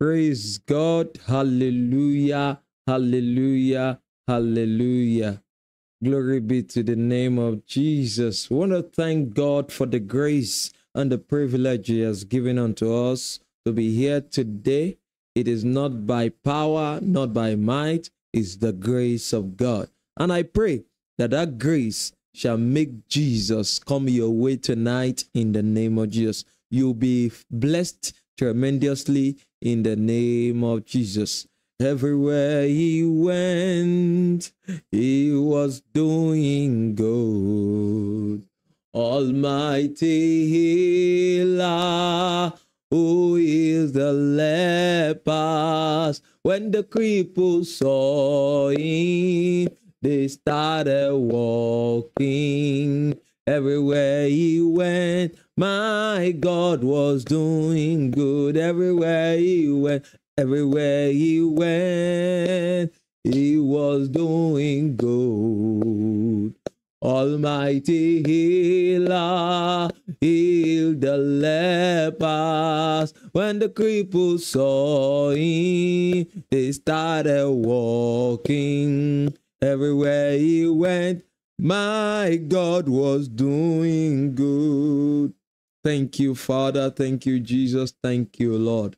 Praise God. Hallelujah. Hallelujah. Hallelujah. Glory be to the name of Jesus. We want to thank God for the grace and the privilege He has given unto us to be here today. It is not by power, not by might, it's the grace of God. And I pray that that grace shall make Jesus come your way tonight in the name of Jesus. You'll be blessed tremendously in the name of Jesus. Everywhere he went, he was doing good. Almighty healer, who is the lepers? When the cripples saw him, they started walking. Everywhere he went, my God was doing good. Everywhere he went, everywhere he went, he was doing good. Almighty healer, heal the lepers. When the cripples saw him, they started walking. Everywhere he went, my God was doing good. Thank you, Father. Thank you, Jesus. Thank you, Lord.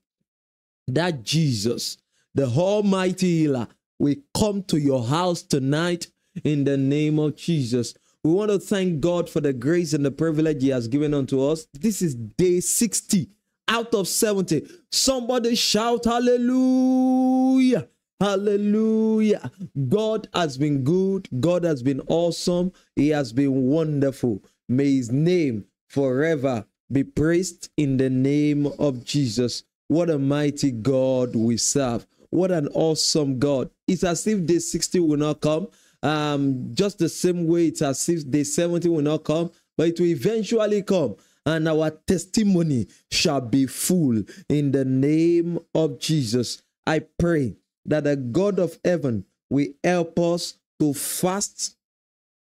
That Jesus, the Almighty Healer, will come to your house tonight in the name of Jesus. We want to thank God for the grace and the privilege He has given unto us. This is day 60 out of 70. Somebody shout hallelujah. Hallelujah. God has been good. God has been awesome. He has been wonderful. May His name forever be praised in the name of Jesus. What a mighty God we serve. What an awesome God. It's as if day 60 will not come. Um, just the same way it's as if day 70 will not come, but it will eventually come. And our testimony shall be full in the name of Jesus. I pray that the God of heaven will help us to fast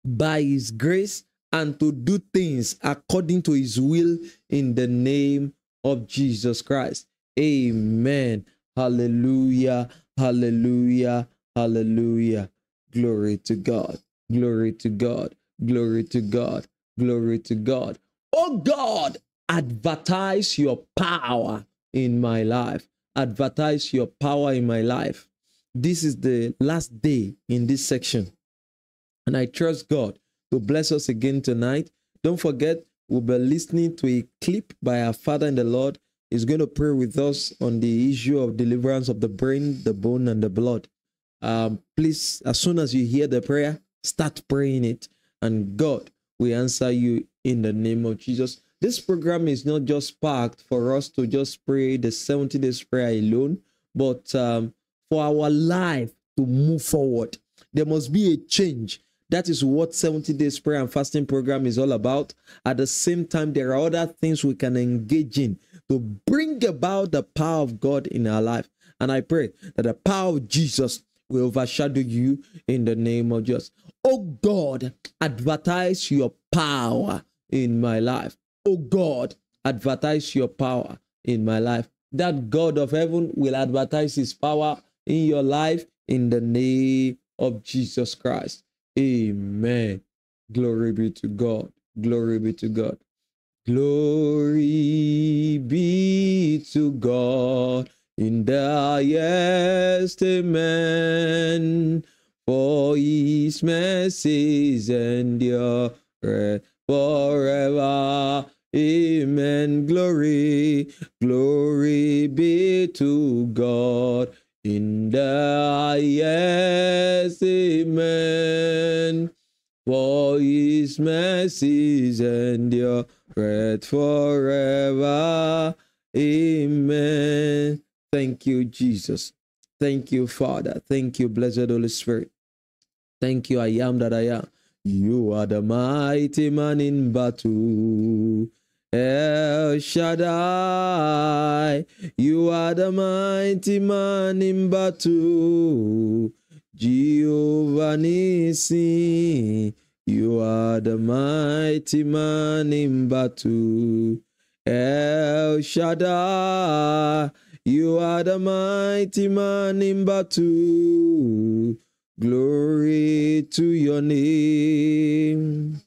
by his grace and to do things according to his will in the name of Jesus Christ. Amen. Hallelujah. Hallelujah. Hallelujah. Glory to God. Glory to God. Glory to God. Glory to God. Oh God, advertise your power in my life. Advertise your power in my life. This is the last day in this section. And I trust God to bless us again tonight. Don't forget, we'll be listening to a clip by our Father in the Lord. He's going to pray with us on the issue of deliverance of the brain, the bone, and the blood. Um, please, as soon as you hear the prayer, start praying it, and God will answer you in the name of Jesus. This program is not just packed for us to just pray the 70 days prayer alone, but um, for our life to move forward. There must be a change. That is what 70 days prayer and fasting program is all about. At the same time, there are other things we can engage in to bring about the power of God in our life. And I pray that the power of Jesus will overshadow you in the name of Jesus. Oh God, advertise your power in my life. Oh God, advertise your power in my life. That God of heaven will advertise his power in your life in the name of Jesus Christ. Amen. Glory be to God. Glory be to God. Glory be to God in the highest. Amen. For his mercies endure forever. Amen. Glory, glory be to God in the highest. Amen. For his mercies endure forever. Amen. Thank you, Jesus. Thank you, Father. Thank you, blessed Holy Spirit. Thank you, I am that I am. You are the mighty man in battle. El Shaddai, you are the mighty man in battle. Jehovah Nissi, you are the mighty man in battle. El Shaddai, You are the mighty man in battle. Glory to your name.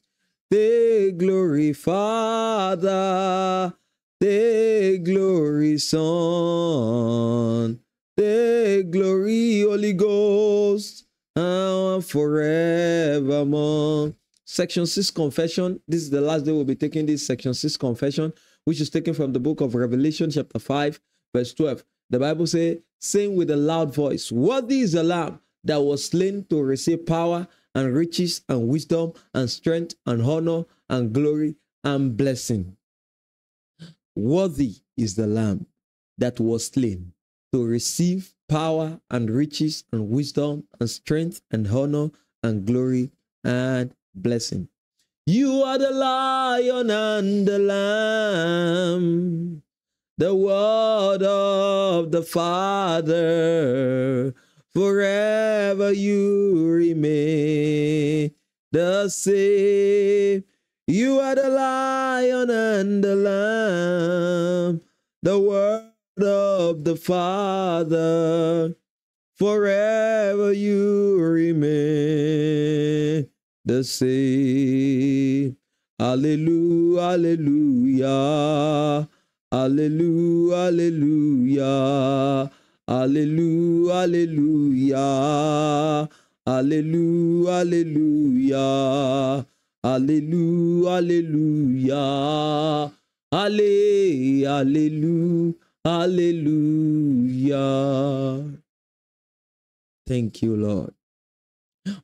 Take glory, Father. Take glory, Son. Take glory, Holy Ghost, now and forevermore. Section 6 confession. This is the last day we'll be taking this section 6 confession, which is taken from the book of Revelation, chapter 5, verse 12. The Bible says, saying with a loud voice, Worthy is the Lamb that was slain to receive power and riches and wisdom and strength and honor and glory and blessing. Worthy is the Lamb that was slain to receive power and riches and wisdom and strength and honor and glory and blessing. You are the lion and the lamb, the word of the Father. Forever you remain the same. You are the lion and the lamb, the word of the Father. Forever you remain the same. Hallelujah, hallelujah, hallelujah, Alléluia, Alléluia. Alléluia, Alléluia. Alléluia, Alléluia. Thank you, Lord.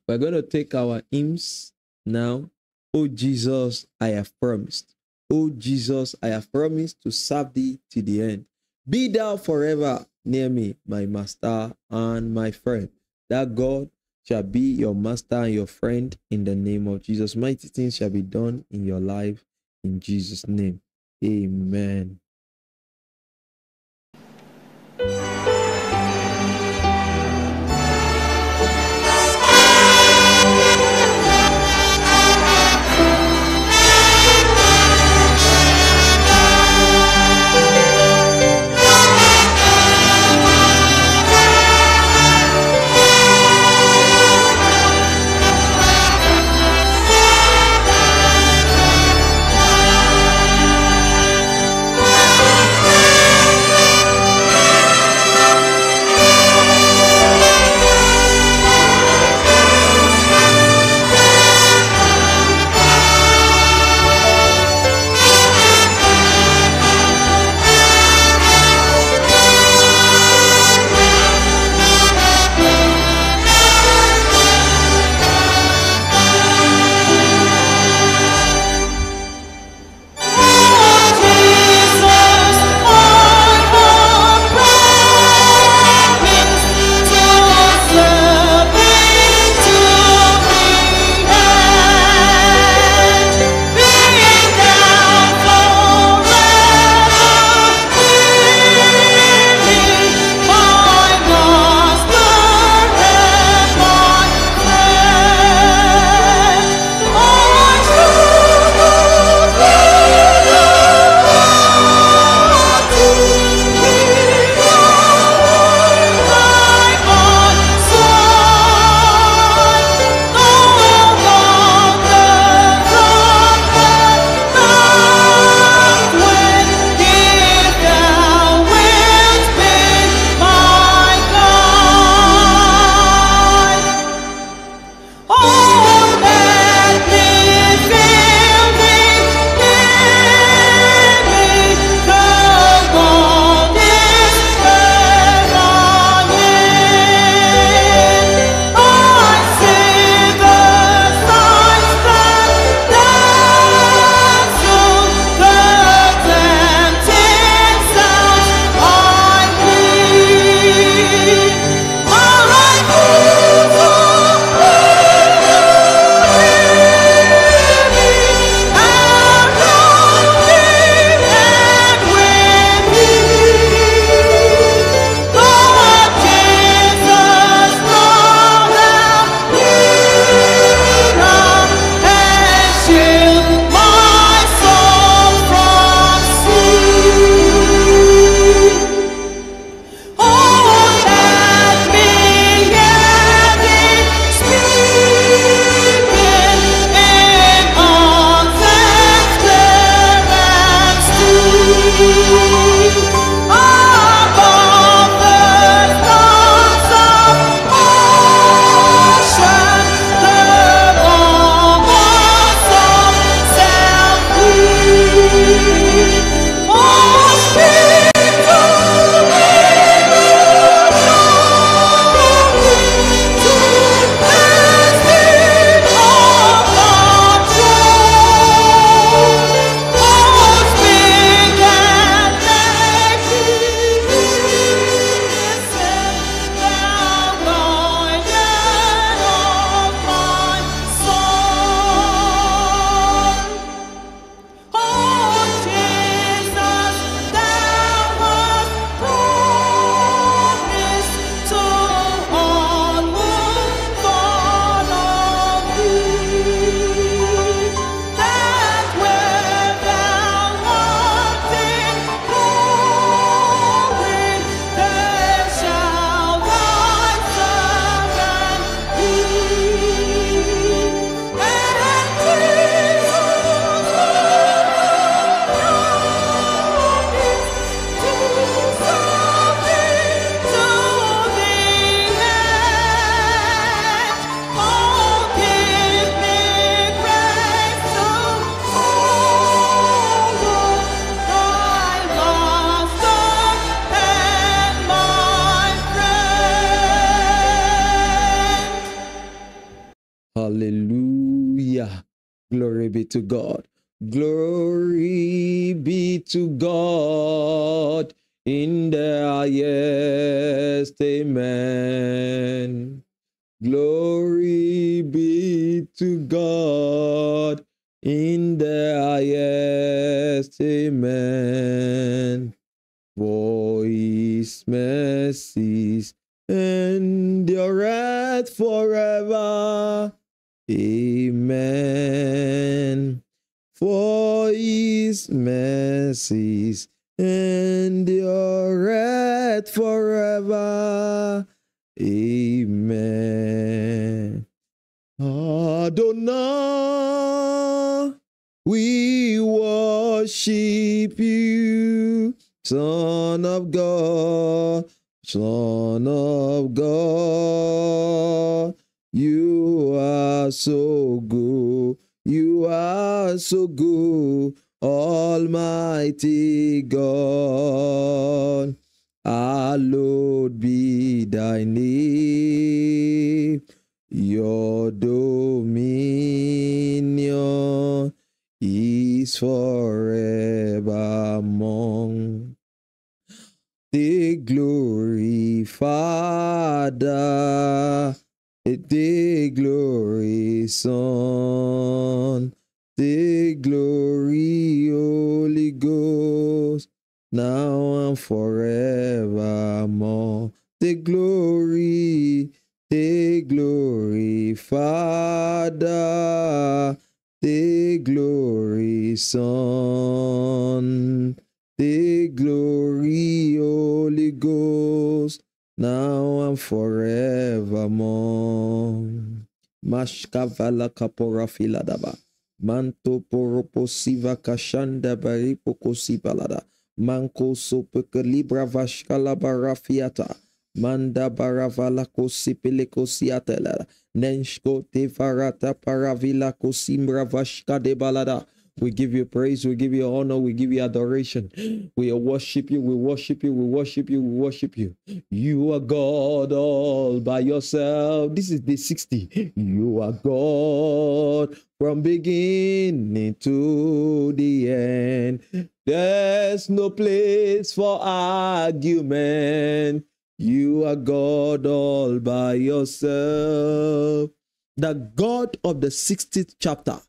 We're going to take our hymns now. Oh Jesus, I have promised. Oh Jesus, I have promised to serve thee to the end. Be thou forever near me, my master and my friend. That God shall be your master and your friend in the name of Jesus. Mighty things shall be done in your life in Jesus' name. Amen. God. Son of God. You are so good, you are so good, Almighty God. Hallowed be thy name, your dominion is forevermore. The glory, Father, the glory, Son, the glory, Holy Ghost now and forevermore. The glory, the glory, Father, the glory, Son, the glory, Ghost, now and forevermore. Mashkavala kapora filadaba. Manto poropo siva kashanda baripo kosibalada. Manko sopeke libra vashkala barafiata. Manda baravala kosipele kosiatela. Nenshko te varata paravila kosimbra vashka de balada. We give you praise, we give you honor, we give you adoration. We worship you, we worship you, we worship you, we worship you. You are God all by yourself. This is the 60. You are God from beginning to the end. There's no place for argument. You are God all by yourself. The God of the 60th chapter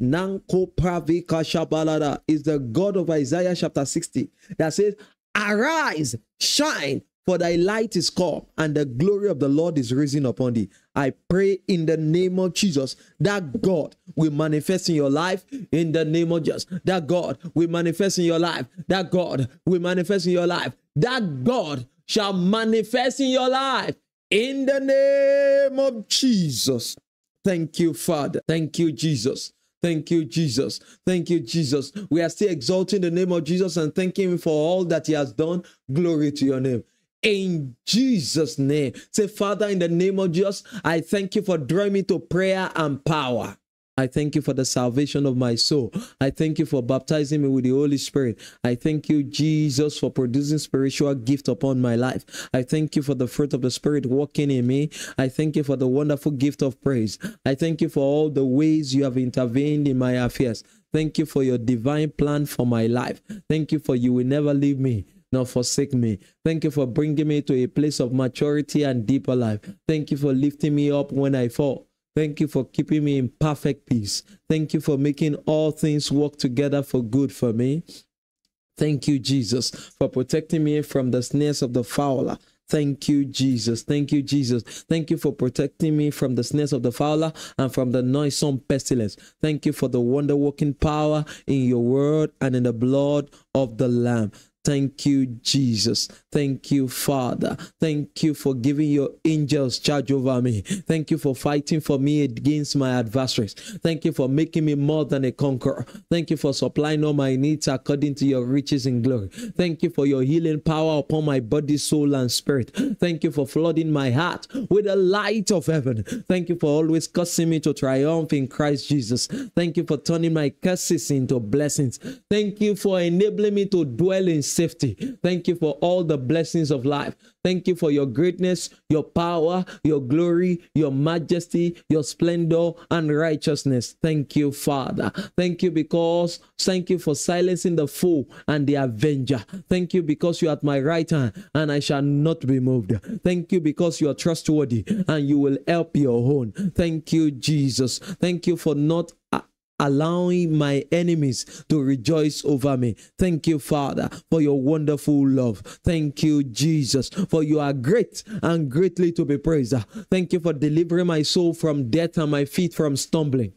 Nanko Pravika Shabalada is the God of Isaiah chapter 60 that says, Arise, shine, for thy light is come, and the glory of the Lord is risen upon thee. I pray in the name of Jesus that God will manifest in your life in the name of Jesus. That God will manifest in your life. That God will manifest in your life. That God shall manifest in your life in the name of Jesus. Thank you, Father. Thank you, Jesus. Thank you, Jesus. Thank you, Jesus. We are still exalting the name of Jesus and thanking Him for all that He has done. Glory to your name. In Jesus' name. Say, Father, in the name of Jesus, I thank you for drawing me to prayer and power. I thank you for the salvation of my soul. I thank you for baptizing me with the Holy Spirit. I thank you, Jesus, for producing spiritual gift upon my life. I thank you for the fruit of the Spirit working in me. I thank you for the wonderful gift of praise. I thank you for all the ways you have intervened in my affairs. Thank you for your divine plan for my life. Thank you for you will never leave me nor forsake me. Thank you for bringing me to a place of maturity and deeper life. Thank you for lifting me up when I fall. Thank you for keeping me in perfect peace. Thank you for making all things work together for good for me. Thank you, Jesus, for protecting me from the snares of the fowler. Thank you, Jesus. Thank you, Jesus. Thank you for protecting me from the snares of the fowler and from the noisome pestilence. Thank you for the wonder working power in your word and in the blood of the Lamb. Thank you, Jesus. Thank you, Father. Thank you for giving your angels charge over me. Thank you for fighting for me against my adversaries. Thank you for making me more than a conqueror. Thank you for supplying all my needs according to your riches in glory. Thank you for your healing power upon my body, soul, and spirit. Thank you for flooding my heart with the light of heaven. Thank you for always causing me to triumph in Christ Jesus. Thank you for turning my curses into blessings. Thank you for enabling me to dwell in safety. Thank you for all the blessings of life. Thank you for your greatness, your power, your glory, your majesty, your splendor, and righteousness. Thank you, Father. Thank you because, thank you for silencing the foe and the avenger. Thank you because you are at my right hand and I shall not be moved. Thank you because you are trustworthy and you will help your own. Thank you, Jesus. Thank you for not allowing my enemies to rejoice over me. Thank you, Father, for your wonderful love. Thank you, Jesus, for you are great and greatly to be praised. Thank you for delivering my soul from death and my feet from stumbling.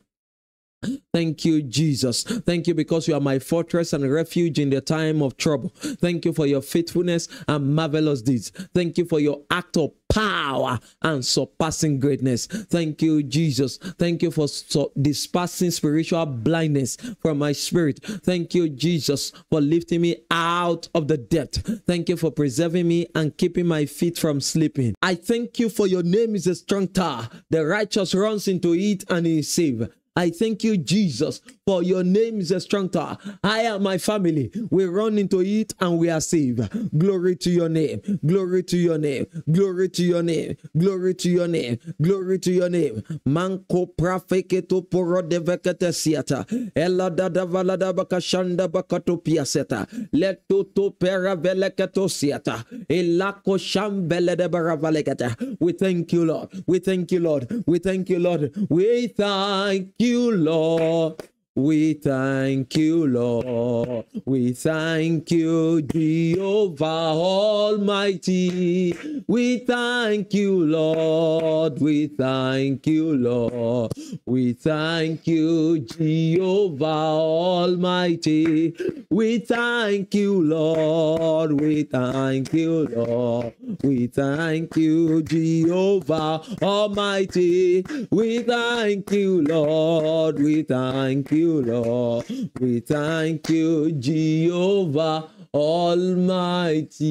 Thank you, Jesus. Thank you because you are my fortress and refuge in the time of trouble. Thank you for your faithfulness and marvelous deeds. Thank you for your act of power and surpassing greatness. Thank you, Jesus. Thank you for so dispersing spiritual blindness from my spirit. Thank you, Jesus, for lifting me out of the depth. Thank you for preserving me and keeping my feet from sleeping. I thank you for your name is a strong tower. The righteous runs into it and is saved. I thank you, Jesus, for your name is a strong tower. I and my family, we run into it and we are saved. Glory to your name. Glory to your name. Glory to your name. Glory to your name. Glory to your name. Manko prafeketo poro devekete siata. Ela dada valada bakashanda bakato piaseta. Leto to pera veleketo siata. Elako shambele de baravalekete. We thank you, Lord. We thank you, Lord. We thank you, Lord. We thank you you, Lord. We thank you, Lord. We thank you, Jehovah Almighty. We thank you, Lord. We thank you, Lord. We thank you, Jehovah Almighty. We thank you, Lord. We thank you, Lord. We thank you, Jehovah Almighty. We thank you, Lord. We thank you. Lord. We thank you, Jehovah Almighty.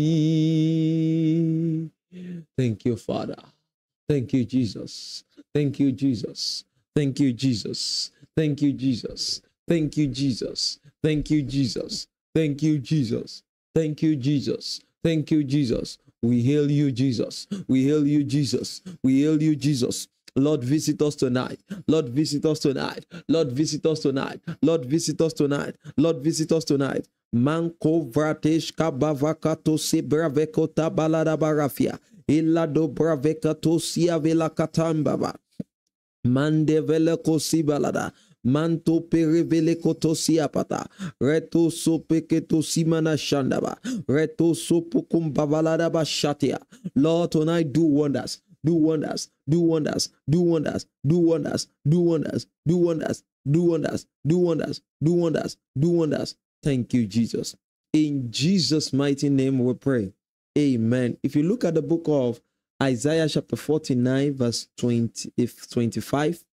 Thank you, Father. Thank you, Jesus. Thank you, Jesus. Thank you, Jesus. Thank you, Jesus. Thank you, Jesus. Thank you, Jesus. Thank you, Jesus. Thank you, Jesus. Thank you, Jesus. We hail you, Jesus. We hail you, Jesus. We hail you, Jesus. Lord, visit us tonight. Lord, visit us tonight. Lord, visit us tonight. Lord, visit us tonight. Lord, visit us tonight. Manko vratesh kabavakato se braveko tabalada barafia. Illa do bravekato sia vela katambaba. Mande vele balada. Manto perevele koto siapata. Reto sope keto simana shandaba. Reto sopo kumbavalada bashatia. Lord, tonight do wonders do wonders, do wonders, do wonders, do wonders, do wonders, do wonders, do wonders, do wonders, do wonders, do wonders. Thank you, Jesus. In Jesus' mighty name we pray. Amen. If you look at the book of Isaiah chapter 49, verse 20, if 25,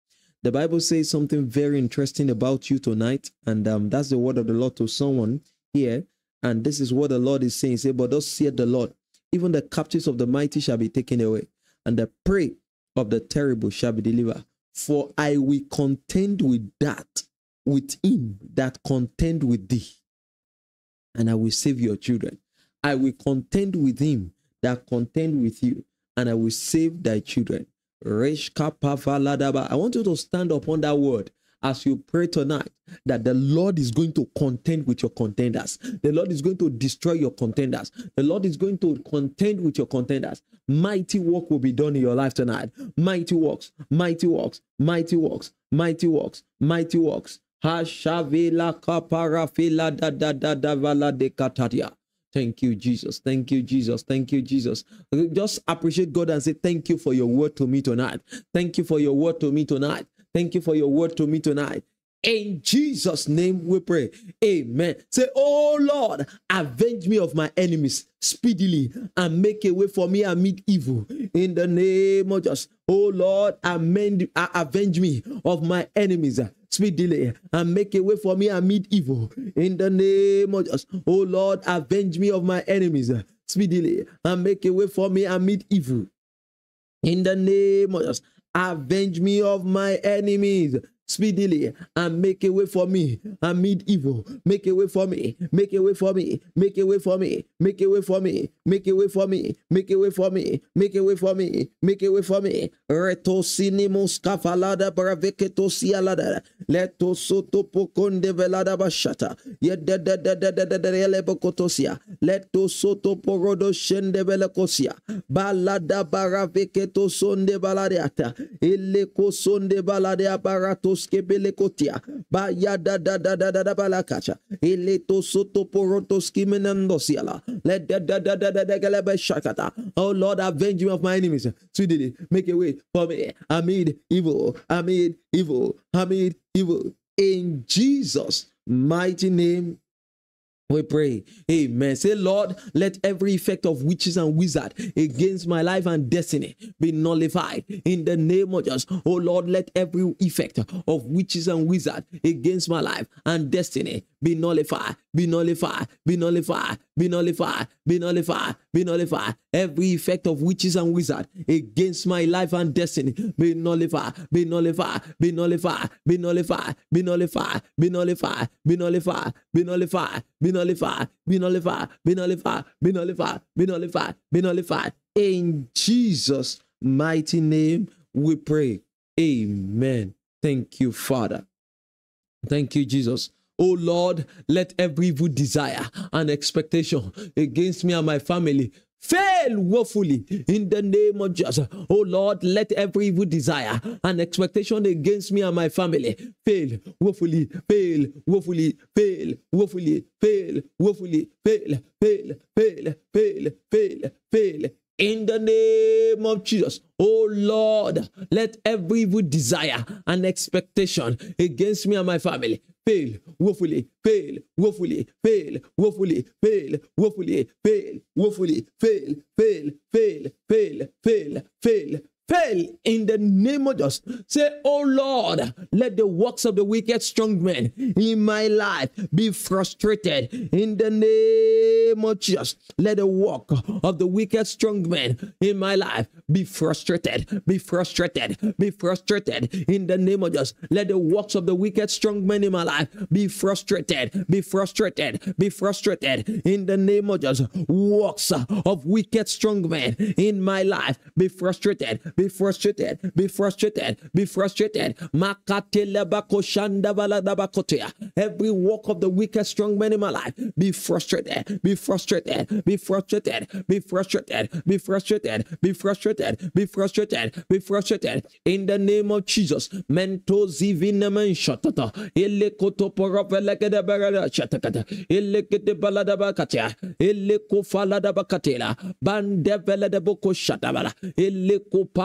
the Bible says something very interesting about you tonight. And um, that's the word of the Lord to someone here. And this is what the Lord is saying. Say, but thus saith the Lord, even the captives of the mighty shall be taken away and the prey of the terrible shall be delivered. For I will contend with that, with him that contend with thee, and I will save your children. I will contend with him that contend with you, and I will save thy children. I want you to stand upon that word as you pray tonight that the Lord is going to contend with your contenders. The Lord is going to destroy your contenders. The Lord is going to contend with your contenders. Mighty work will be done in your life tonight. Mighty works, mighty works, mighty works, mighty works, mighty works. Hashavila kaparafila da da da da vala de. Thank you, Jesus. Thank you, Jesus. Thank you, Jesus. Just appreciate God and say, Thank you for your word to me tonight. Thank you for your word to me tonight. Thank you for your word to me tonight. In Jesus' name we pray. Amen. Say, Oh Lord, avenge me of my enemies speedily and make a way for me amid evil. In the name of Jesus. Oh Lord, amend, uh, avenge me of my enemies speedily and make a way for me amid evil. In the name of Jesus. Oh Lord, avenge me of my enemies speedily and make a way for me amid evil. In the name of Jesus avenge me of my enemies speedily and make a way for me amid evil. Make a way for me, make a way for me, make a way for me, make a way for me, make a way for me, make a way for me, make a way for me, make a way for me. Retosinimus kafalada braveketosialada. Leto soto pokonde velada bashata. Yedededededededelepokotosia. Leto soto porodo shende velekosia. Balada baraveketosonde baladeata. Ilekosonde balade aparato aparatos kebelekotia. Bayada da da da da da balakacha. Eleto soto porotos kimenandosiala. Let da da da da da da galebe shakata. Oh Lord, avenge me of my enemies. Sweetie, make a way for me. Amid evil. Amid evil. Amid evil. In Jesus' mighty name, we pray. Amen. Say, Lord, let every effect of witches and wizards against my life and destiny be nullified in the name of Jesus. Oh Lord, let every effect of witches and wizards against my life and destiny be nullified, be nullified, be nullified, be nullified, be nullified, be nullified. Every effect of witches and wizards against my life and destiny be nullified, be nullified, be nullified, be nullified, be nullified, be nullified, be nullified, be nullified, be nullified, be nullified, be nullified, be nullified, be nullified, be nullified. In Jesus' mighty name we pray. Amen. Thank you, Father. Thank you, Jesus. Oh Lord, let every evil desire and expectation against me and my family fail woefully in the name of Jesus. Oh Lord, let every evil desire and expectation against me and my family fail woefully, fail woefully, fail woefully, fail woefully, fail, fail, fail, fail, fail, fail. In the name of Jesus, oh Lord, let every evil desire and expectation against me and my family fail woefully, fail woefully, fail woefully, fail woefully, fail woefully, fail, fail, fail, fail, fail, fail, fail in the name of Jesus. Say, Oh Lord, let the works of the wicked strong men in my life be frustrated in the name of Jesus. Let the work of the wicked strong men in my life be frustrated, be frustrated, be frustrated in the name of Jesus. Let the works of the wicked strong men in my life be frustrated, be frustrated, be frustrated in the name of Jesus. Works of wicked strong men in my life be frustrated, be frustrated, be frustrated, be frustrated. Every work of the wicked strong man in my life be frustrated, be frustrated, be frustrated, be frustrated, be frustrated, be frustrated, be frustrated, be frustrated. In the name of Jesus, mento zivinaman shatata, elekoto porovelekede berada shatakata, elekede balada bakatia, eleko falada bakatela, bandevele de boko shatabala, eleko baba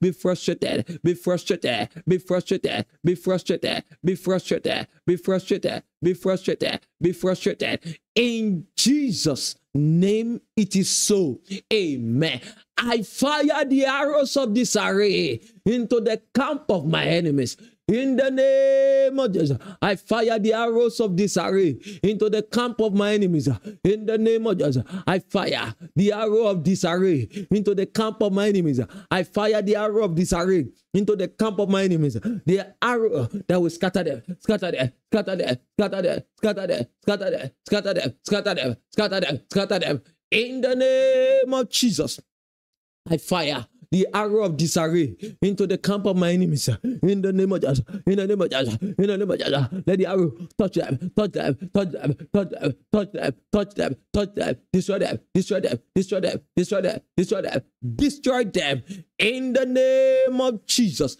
be frustrated, be frustrated, be frustrated, be frustrated, be frustrated, be frustrated, be frustrated, be frustrated. In Jesus' name, it is so. Amen. I fire the arrows of disarray into the camp of my enemies. In the name of Jesus, I fire the arrows of disarray into the camp of my enemies. In the name of Jesus, I fire the arrow of disarray into the camp of my enemies. I fire the arrow of disarray into the camp of my enemies. The arrow that will scatter them, scatter them, scatter them, scatter them, scatter them, scatter them, scatter them, scatter them, scatter them, scatter them. In the name of Jesus, I fire the arrow of disarray into the camp of my enemies. In the name of Jesus. In the name of Jesus. In the name of Jesus. Let the arrow touch them, touch them, touch them, touch them, touch them, touch them, touch them, destroy them, destroy them, destroy them, destroy them, destroy them, destroy them. In the name of Jesus.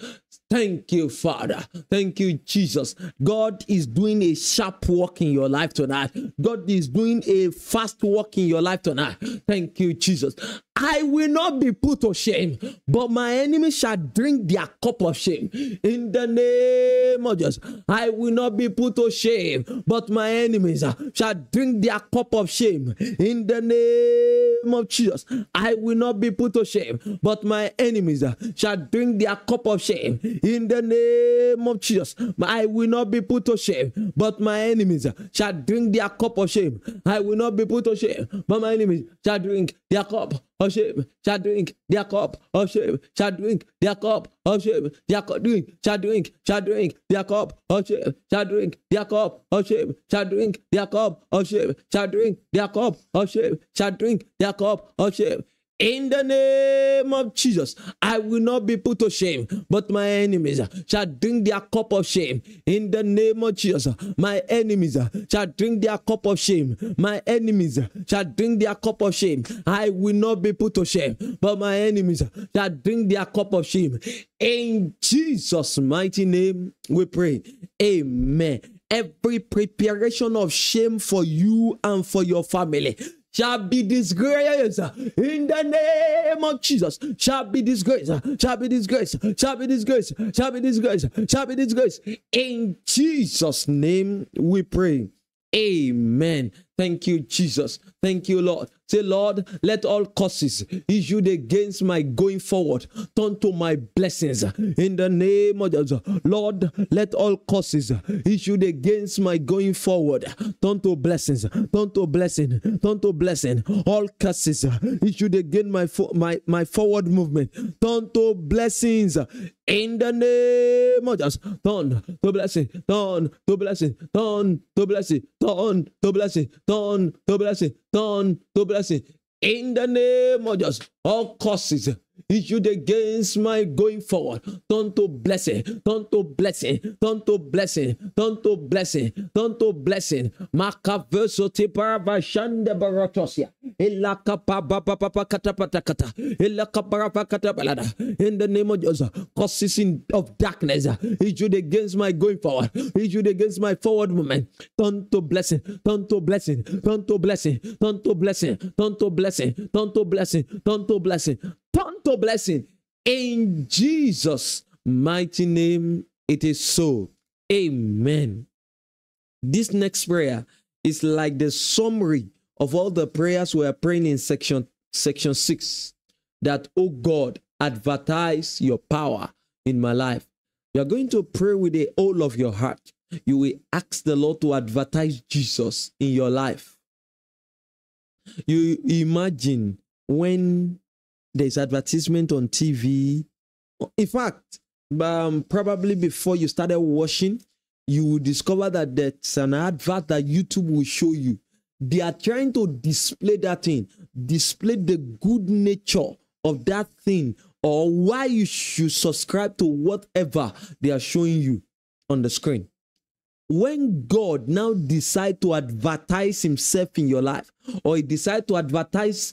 Thank you, Father. Thank you, Jesus. God is doing a sharp work in your life tonight. God is doing a fast work in your life tonight. Thank you, Jesus. I will not be put to shame, but my enemies shall drink their cup of shame. In the name of Jesus, I will not be put to shame, but my enemies uh, shall drink their cup of shame. In the name of Jesus, I will not be put to shame, but my enemies uh, shall drink their cup of shame. In the name of Jesus, I will not be put to shame, but my enemies uh, shall drink their cup of shame. I will not be put to shame, but my enemies shall drink their cup of shame, shall drink their cup. Of shame, shall drink their cup. Of shame, their cup. Drink, shall drink, shall drink their cup. Of shame, shall drink their cup. Of shame, shall drink their cup. Of shame, shall drink their cup. Of shame, shall drink their cup. Of shame. In the name of Jesus, I will not be put to shame, but my enemies shall drink their cup of shame. In the name of Jesus, my enemies shall drink their cup of shame. My enemies shall drink their cup of shame. I will not be put to shame, but my enemies shall drink their cup of shame. In Jesus' mighty name, we pray. Amen. Every preparation of shame for you and for your family shall be disgraced in the name of Jesus. Shall be disgraced, shall be disgraced, shall be disgraced, shall be disgraced, shall be disgraced. In Jesus' name we pray. Amen. Thank you, Jesus. Thank you, Lord. Say, Lord, let all curses issued against my going forward turn to my blessings in the name of Jesus. Lord, let all curses issued against my going forward turn to blessings, turn to blessing, turn to blessing. All curses issued against my my my forward movement turn to blessings in the name of Jesus. Turn to blessing, turn to blessing, turn to blessing, turn to blessing, turn to blessing, turn to blessing. In the name of Jesus, all curses issued against my going forward. Turn to blessing, turn to blessing, turn to blessing, turn to blessing, turn to blessing. Makaverso tiparava shande baratosia. Ilaka papa papa kata. Ilaka parapa kata balada. In the name of Jesus, causes of darkness issued against my going forward, issued against my forward movement. Turn to blessing, turn to blessing, turn to blessing, turn to blessing, turn to blessing, turn to blessing, turn to blessing turn to blessing. In Jesus' mighty name, it is so. Amen. This next prayer is like the summary of all the prayers we are praying in section section 6 that oh God advertise your power in my life. You are going to pray with the whole of your heart. You will ask the Lord to advertise Jesus in your life. You imagine when there's advertisement on TV. In fact, um, probably before you started watching, you will discover that there's an advert that YouTube will show you. They are trying to display that thing, display the good nature of that thing, or why you should subscribe to whatever they are showing you on the screen. When God now decide to advertise himself in your life, or he decide to advertise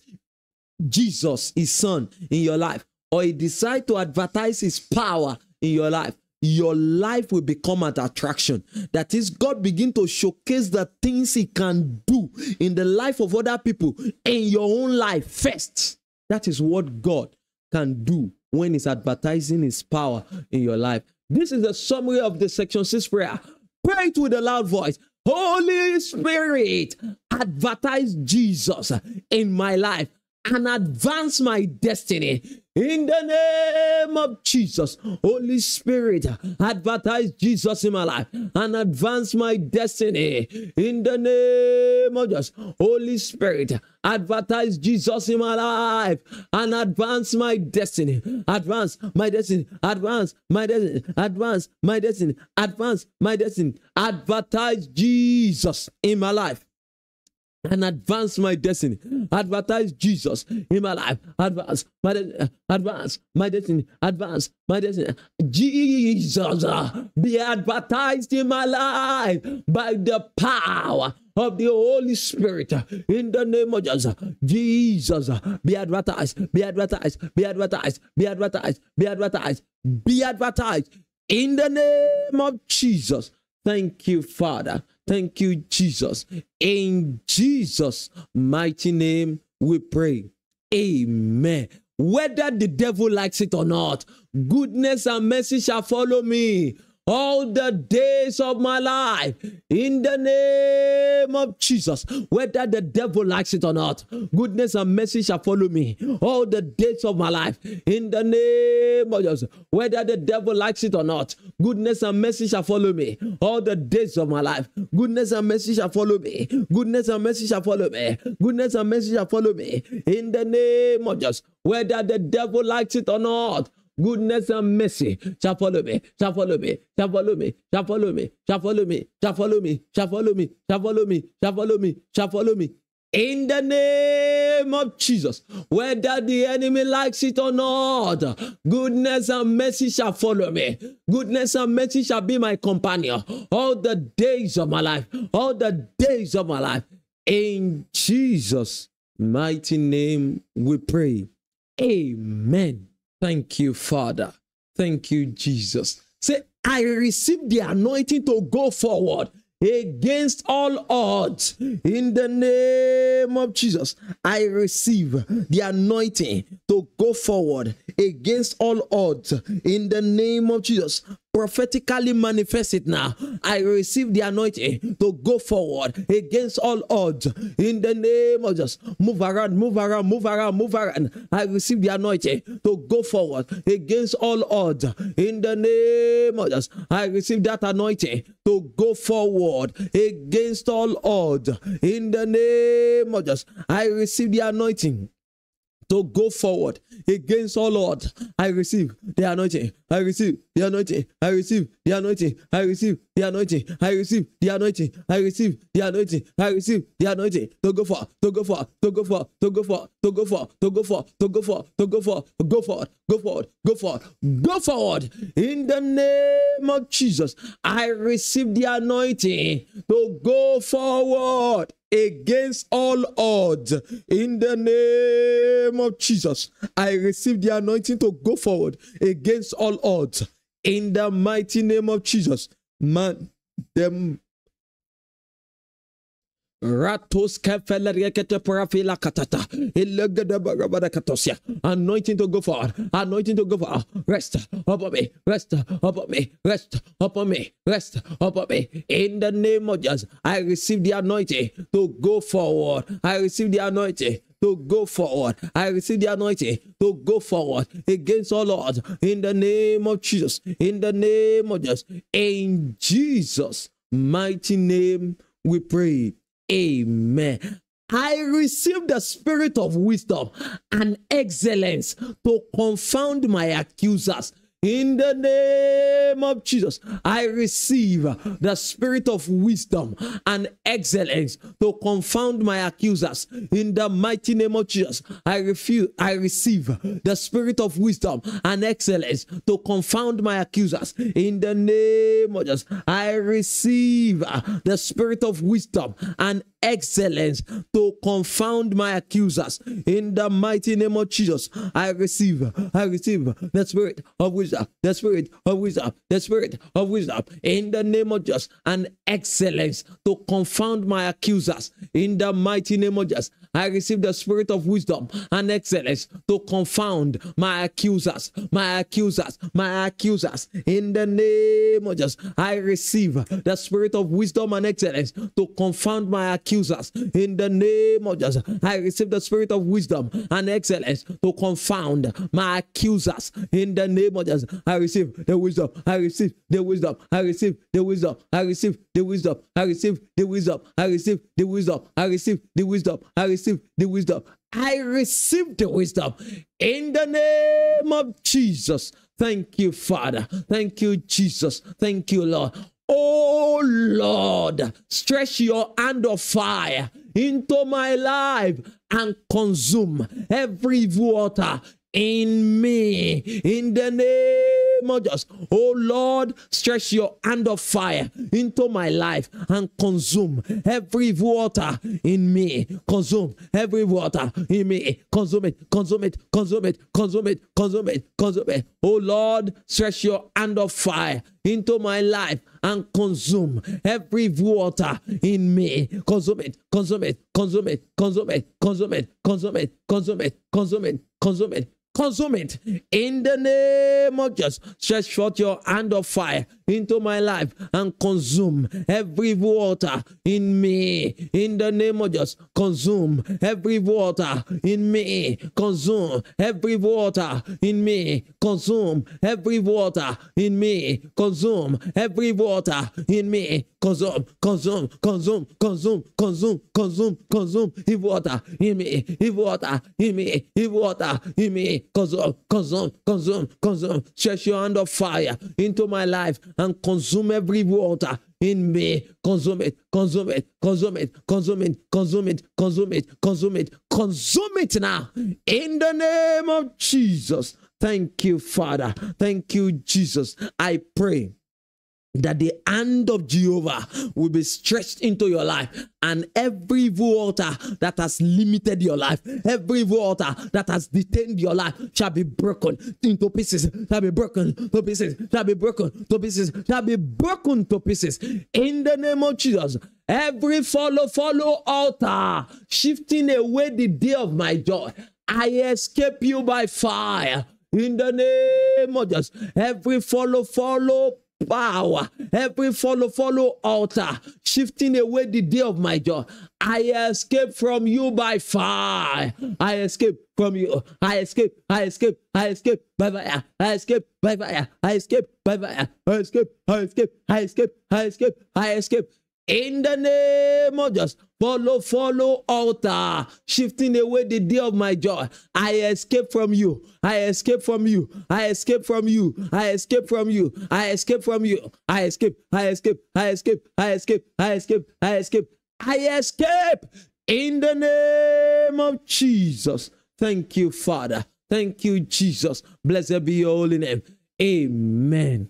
Jesus, his son, in your life, or he decide to advertise his power in your life, your life will become an attraction. That is, God begin to showcase the things he can do in the life of other people in your own life first. That is what God can do when he's advertising his power in your life. This is the summary of the section 6 prayer. Pray it with a loud voice. Holy Spirit, advertise Jesus in my life and advance my destiny. In the name of Jesus, Holy Spirit, advertise Jesus in my life and advance my destiny. In the name of Jesus, Holy Spirit, advertise Jesus in my life and advance my destiny. Advance my destiny. Advance my destiny. Advance my destiny. Advance my destiny. Advertise Jesus in my life and advance my destiny. Advertise Jesus in my life. Advance my de- advance my destiny. Advance my destiny. Jesus uh, be advertised in my life by the power of the Holy Spirit in the name of Jesus. Jesus uh, be advertised, be advertised, be advertised, be advertised, be advertised, be advertised in the name of Jesus. Thank you, Father. Thank you, Jesus. In Jesus' mighty name, we pray. Amen. Whether the devil likes it or not, goodness and mercy shall follow me all the days of my life in the name of Jesus. Whether the devil likes it or not, goodness and mercy shall follow me all the days of my life in the name of Jesus. Whether the devil likes it or not, goodness and mercy shall follow me all the days of my life. Goodness and mercy shall follow me. Goodness and mercy shall follow me. Goodness and mercy shall follow me in the name of Jesus. Whether the devil likes it or not, goodness and mercy shall follow me, shall follow me, shall follow me, shall follow me, shall follow me, shall follow me, shall follow me, shall follow me, shall follow me, shall follow me. In the name of Jesus, whether the enemy likes it or not, goodness and mercy shall follow me. Goodness and mercy shall be my companion all the days of my life, all the days of my life. In Jesus' mighty name, we pray. Amen. Thank you, Father. Thank you, Jesus. Say, I receive the anointing to go forward against all odds in the name of Jesus. I receive the anointing to go forward against all odds in the name of Jesus prophetically manifest it now. I receive the anointing to go forward against all odds in the name of Jesus. Move around, move around, move around, move around. I receive the anointing to go forward against all odds in the name of Jesus. I receive that anointing to go forward against all odds in the name of Jesus. I receive the anointing to go forward against oh all odds. I receive the anointing. I receive the anointing. I receive the anointing. I receive the anointing. I receive the anointing. I receive the anointing. I receive the anointing. To go for, to go for, to go for, to go for, to go for, to go for, to go for, to go for, go forward, go forward, go forward, go forward. In the name of Jesus, I receive the anointing to go forward against all odds. In the name of Jesus, I receive the anointing to go forward against all odds. In the mighty name of Jesus, them Ratos kefelerekete parafila katata. Elegede barabada katosia. Anointing to go forward. Anointing to go forward. Rest upon me. Rest upon me. Rest upon me. Rest upon me. In the name of Jesus, I receive the anointing to go forward. I receive the anointing to go forward. I receive the anointing to go forward against all odds in the name of Jesus. In the name of Jesus. In Jesus' mighty name, we pray. Amen. I receive the spirit of wisdom and excellence to confound my accusers. In the name of Jesus, I receive the spirit of wisdom and excellence to confound my accusers. In the mighty name of Jesus, I refuse, I receive the spirit of wisdom and excellence to confound my accusers. In the name of Jesus, I receive the spirit of wisdom and excellence to confound my accusers. In the mighty name of Jesus, I receive, I receive the spirit of wisdom, the spirit of wisdom, the spirit of wisdom. In the name of Jesus, and excellence to confound my accusers. In the mighty name of Jesus, I receive the spirit of wisdom and excellence to confound my accusers, my accusers, my accusers. In the name of Jesus, I receive the spirit of wisdom and excellence to confound my accusers. In the name of Jesus, I receive the spirit of wisdom and excellence to confound my accusers. In the name of Jesus, I receive the wisdom. I receive the wisdom. I receive the wisdom. I receive the wisdom. I receive the wisdom. I receive the wisdom. I receive the wisdom. I receive the wisdom. I receive the wisdom in the name of Jesus. Thank you, Father. Thank you, Jesus. Thank you, Lord. Oh Lord, stretch your hand of fire into my life and consume every altar in me. In the name of Jesus. Oh Lord, stretch your hand of fire into my life and consume every water in me. Consume every water in me. Consume it, consume it, consume it, consume it, consume it, consume it. Oh Lord, stretch your hand of fire into my life and consume every water in me. Consume it, consume it, consume it, consume it, consume it, consume it, consume it, consume it, consume it, consume it in the name of Jesus. Stretch forth your hand of fire into my life and consume every water in me in the name of Jesus. Consume every water in me. Consume every water in me. Consume every water in me. Consume every water in me. Consume, consume, consume, consume, consume, consume, consume. If water in me, if water in me, if water in me. Consume, consume, consume, consume. Stretch your hand of fire into my life and consume every water in me. Consume it, consume it, consume it, consume it, consume it, consume it, consume it, consume it now. In the name of Jesus. Thank you, Father. Thank you, Jesus. I pray that the hand of Jehovah will be stretched into your life and every water that has limited your life, every water that has detained your life shall be broken into pieces, shall be broken to pieces, shall be broken to pieces, shall be broken to pieces. In the name of Jesus, every follow, follow altar shifting away the day of my joy, I escape you by fire. In the name of Jesus, every follow, follow power, every follow, follow altar, shifting away the day of my joy. I escape from you by fire. I escape from you. I escape. I escape. I escape by fire. I escape by fire. I escape by fire. I escape. I escape. I escape. I escape. I escape. In the name of Jesus, follow, follow altar, shifting away the day of my joy. I escape from you. I escape from you. I escape from you. I escape from you. I escape from you. I escape. I escape. I escape. I escape. I escape. I escape. I escape. In the name of Jesus. Thank you, Father. Thank you, Jesus. Blessed be your holy name. Amen.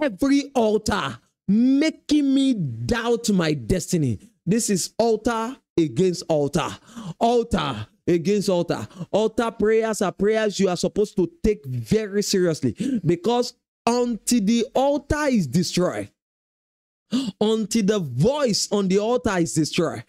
Every altar making me doubt my destiny. This is altar against altar. Altar against altar. Altar prayers are prayers you are supposed to take very seriously because until the altar is destroyed, until the voice on the altar is destroyed,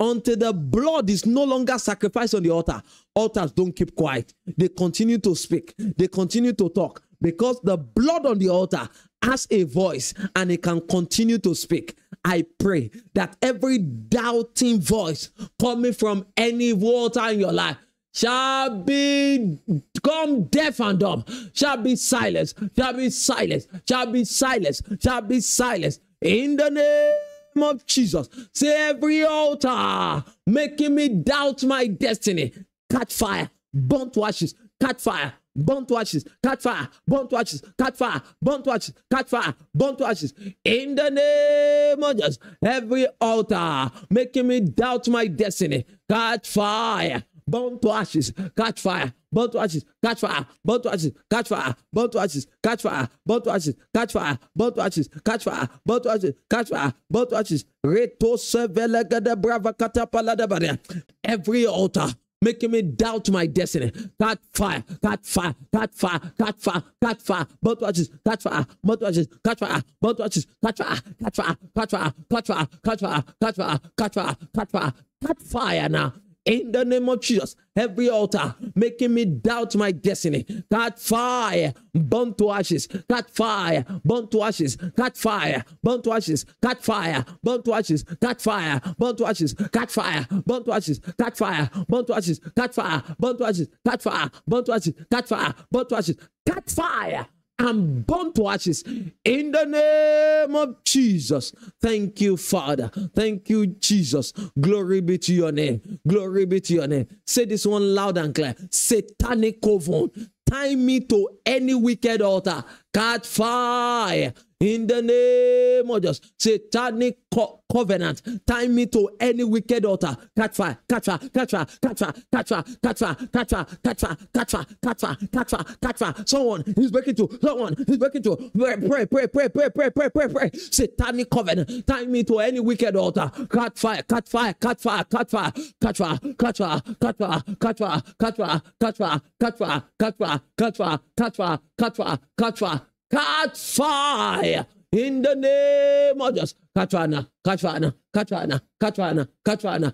until the blood is no longer sacrificed on the altar, altars don't keep quiet. They continue to speak, they continue to talk because the blood on the altar has a voice and it can continue to speak. I pray that every doubting voice coming from any water in your life shall be come deaf and dumb, shall be silenced, shall be silenced, shall be silenced, shall be silenced. In the name of Jesus, say every altar making me doubt my destiny, catch fire, burn to catch fire, burn to ashes, catch fire, burn to ashes, catch fire, burn to ashes, catch fire, burn to ashes. In the name of Jesus, every altar making me doubt my destiny, catch fire, burn to ashes, catch fire, burn to ashes, catch fire, burn to ashes, catch fire, burn to ashes, catch fire, burn to ashes, catch fire, burn to ashes, catch fire, burn to ashes, catch fire, burn to ashes. Reto sevelegade brava katapala Every altar making me doubt my destiny. Catch fire, catch fire, catch fire, catch fire, catch fire, both watches, catch fire, both watches, catch fire, both watches, catch fire, catch fire, catch fire, catch fire, catch fire, catch fire, catch fire, catch fire, catch fire now in the name of Jesus. Every altar making me doubt my destiny, catch fire, burn to ashes, catch fire, burn to ashes, catch fire, burn to ashes, catch fire, burn to ashes, catch fire, burn to ashes, catch fire, burn to ashes, catch fire, burn to ashes, catch fire, burn to ashes, catch fire, burn to ashes, catch fire, burn to ashes, catch fire and burn to ashes in the name of Jesus. Thank you, Father. Thank you, Jesus. Glory be to your name. Glory be to your name. Say this one loud and clear. Satanic covenant. Tie me to any wicked altar. Catch fire In the name of Jesus, satanic co- covenant, tie me to any wicked altar. Catch fire, catch fire, catch fire, catch fire, catch fire, catch fire, catch fire, catch fire, catch fire, catch fire, catch fire, catch fire. Someone is breaking to, someone is breaking to. Pray, pray, pray, pray, pray, pray, pray, pray, pray. Satanic covenant, tie me to any wicked altar. Catch fire, catch fire, catch fire, catch fire, catch fire, catch fire, catch fire, catch fire, catch fire, catch fire, catch fire, catch fire, catch fire, catch fire, catch fire. In the name of Jesus, catch fire now, catch fire now, catch fire now, catch fire now, catch fire now,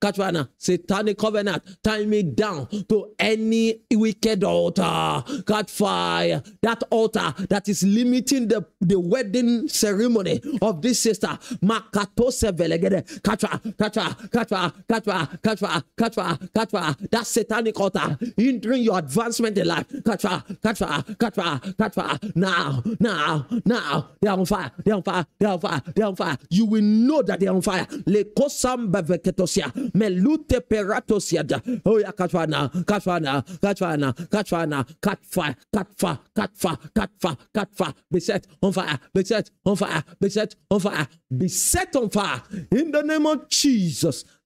catch fire now. Satanic covenant, tie me down to any wicked altar. Catch fire. That altar that is limiting the, the wedding ceremony of this sister. Makato sevelegede. Catch fire, catch fire, catch fire, catch. That satanic altar hindering your advancement in life. Catch fire, catch fire. Now, now, now. They are on fire, they are on fire, they are on fire, they are on fire. You will know that they are on fire. Le Ramba veketosia. Melute peratosia. Oh yeah, Katwana, Katwana, Katwana, Katwana, Katfa, Katfa, Katfa, Katfa, Katfa. Be set on fire. Be set on fire. Be set on fire. Be set on fire. In the name of Jesus.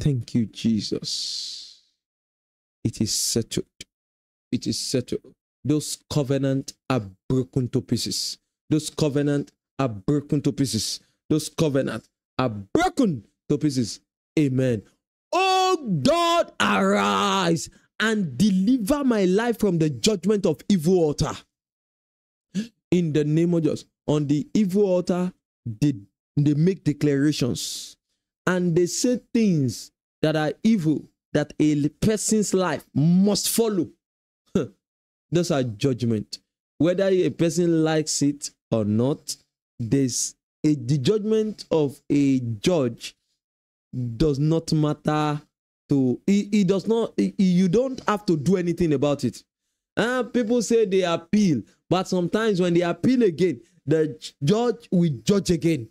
Thank you, Jesus. It is settled. It is settled. Those covenants are broken to pieces. Those covenants are broken to pieces. Those covenants are broken to pieces. Amen. Oh God, arise and deliver my life from the judgment of evil altar. In the name of Jesus. On the evil altar, they, they make declarations and they say things that are evil that a person's life must follow. Those are judgment. Whether a person likes it or not, there's a, the judgment of a judge does not matter to it, it does not it, you don't have to do anything about it uh, people say they appeal but sometimes when they appeal again the judge will judge again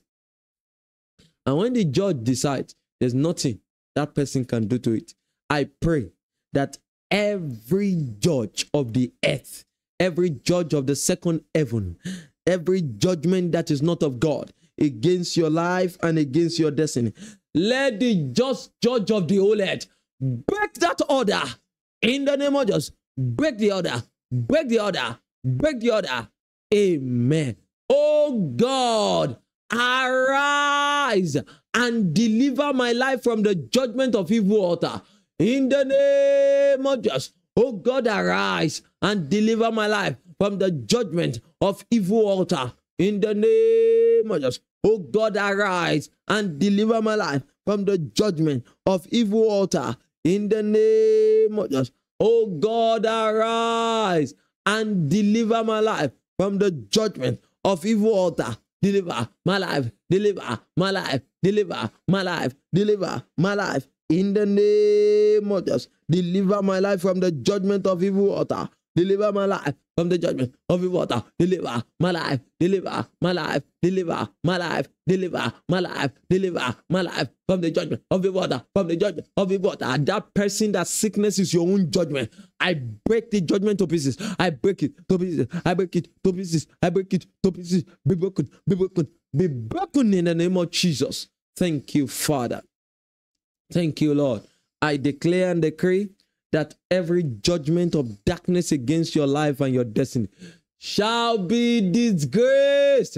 and when the judge decides there's nothing that person can do to it i pray that every judge of the earth every judge of the second heaven every judgment that is not of god against your life and against your destiny let the just judge of the whole earth break that order in the name of Jesus. Break the order, break the order, break the order. Amen. Oh God, arise and deliver my life from the judgment of evil altar. In the name of Jesus. Oh God, arise and deliver my life from the judgment of evil altar. In the name of Jesus. Oh God, arise and deliver my life from the judgment of evil altar. In the name of Jesus. Oh God, arise and deliver my life from the judgment of evil altar. Deliver my life, deliver my life, deliver my life, deliver my life. In the name of Jesus, deliver my life from the judgment of evil altar. Deliver my life from the judgment of the water. Deliver my life. Deliver my life. Deliver my life. Deliver my life. Deliver my life from the judgment of the water. From the judgment of the water. That person, that sickness is your own judgment. I break the judgment to pieces. I break it to pieces. I break it to pieces. I break it to pieces. Be broken. Be broken. Be broken in the name of Jesus. Thank you, Father. Thank you, Lord. I declare and decree that every judgment of darkness against your life and your destiny shall be disgraced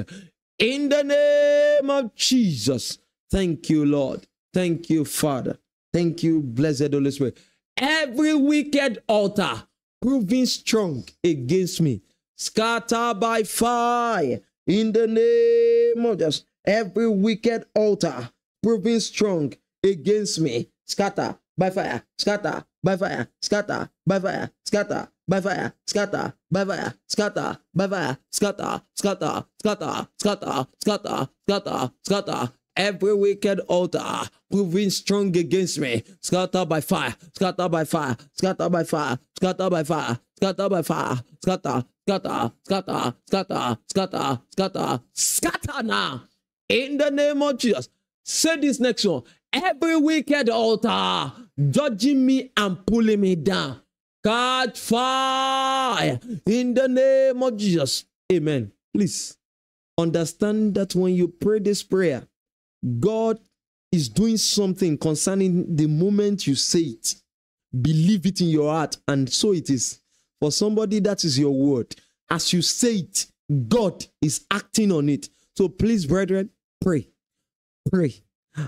in the name of Jesus. Thank you, Lord. Thank you, Father. Thank you, blessed Holy Spirit. Every wicked altar proving strong against me, scatter by fire in the name of Jesus. Every wicked altar proving strong against me, scatter by fire, scatter by fire, scatter by fire, scatter by fire, scatter, by fire, scatter, by fire, scatter, scatter, scatter, scatter, scatter, scatter, scatter. Every wicked altar proving strong against me, scatter by fire, scatter by fire, scatter by fire, scatter by fire, scatter by fire, scatter, scatter, scatter, scatter, scatter, scatter, scatter now. In the name of Jesus. Say this next one. Every wicked altar judging me and pulling me down. Catch fire in the name of Jesus. Amen. Please understand that when you pray this prayer, God is doing something concerning the moment you say it. Believe it in your heart, and so it is. For somebody, that is your word. As you say it, God is acting on it. So please, brethren, pray. Pray.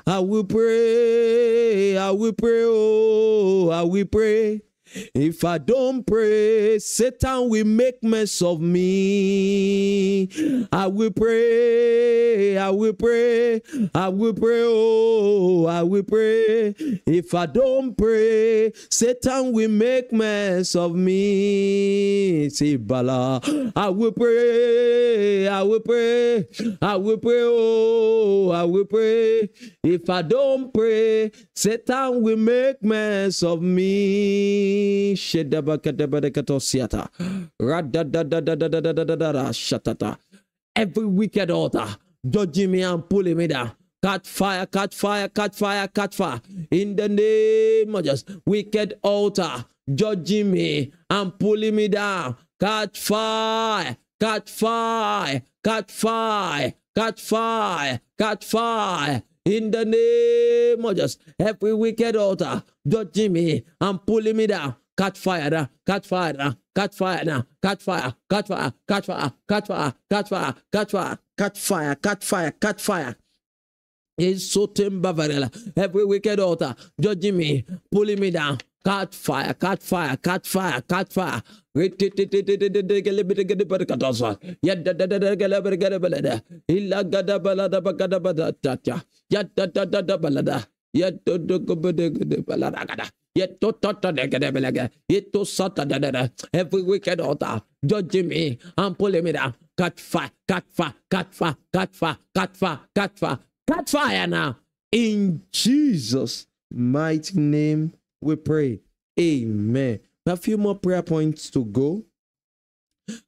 I will pray. I will pray. Oh, I will pray. If I don't pray, Satan will make mess of me. I will pray, I will pray, I will pray, oh, I will pray. If I don't pray, Satan will make mess of me. See, Bala, I will pray, I will pray, I will pray, oh, I will pray. If I don't pray, Satan will make mess of me. Every wicked altar judging me and pulling me down. Catch fire, catch fire, catch fire, catch fire. In the name of Jesus, wicked altar judging me and pulling me down. Catch fire, catch fire, catch fire, catch fire, catch fire. In the name of Jesus, every wicked altar judging me and pulling me down. Catch fire now, catch fire now, catch fire now, catch fire, catch fire, catch fire, catch fire, catch fire, catch fire, catch fire, catch fire, catch fire. Is so Varela. Every wicked altar judging me, pulling me down. Catch fire, catch fire, catch fire, catch fire. Every wicked altar judging me and pulling me down. Catch fire, catch fire, catch fire, catch fire, catch fire, catch fire, catch fire now. In Jesus' mighty name we pray. Amen. A few more prayer points to go.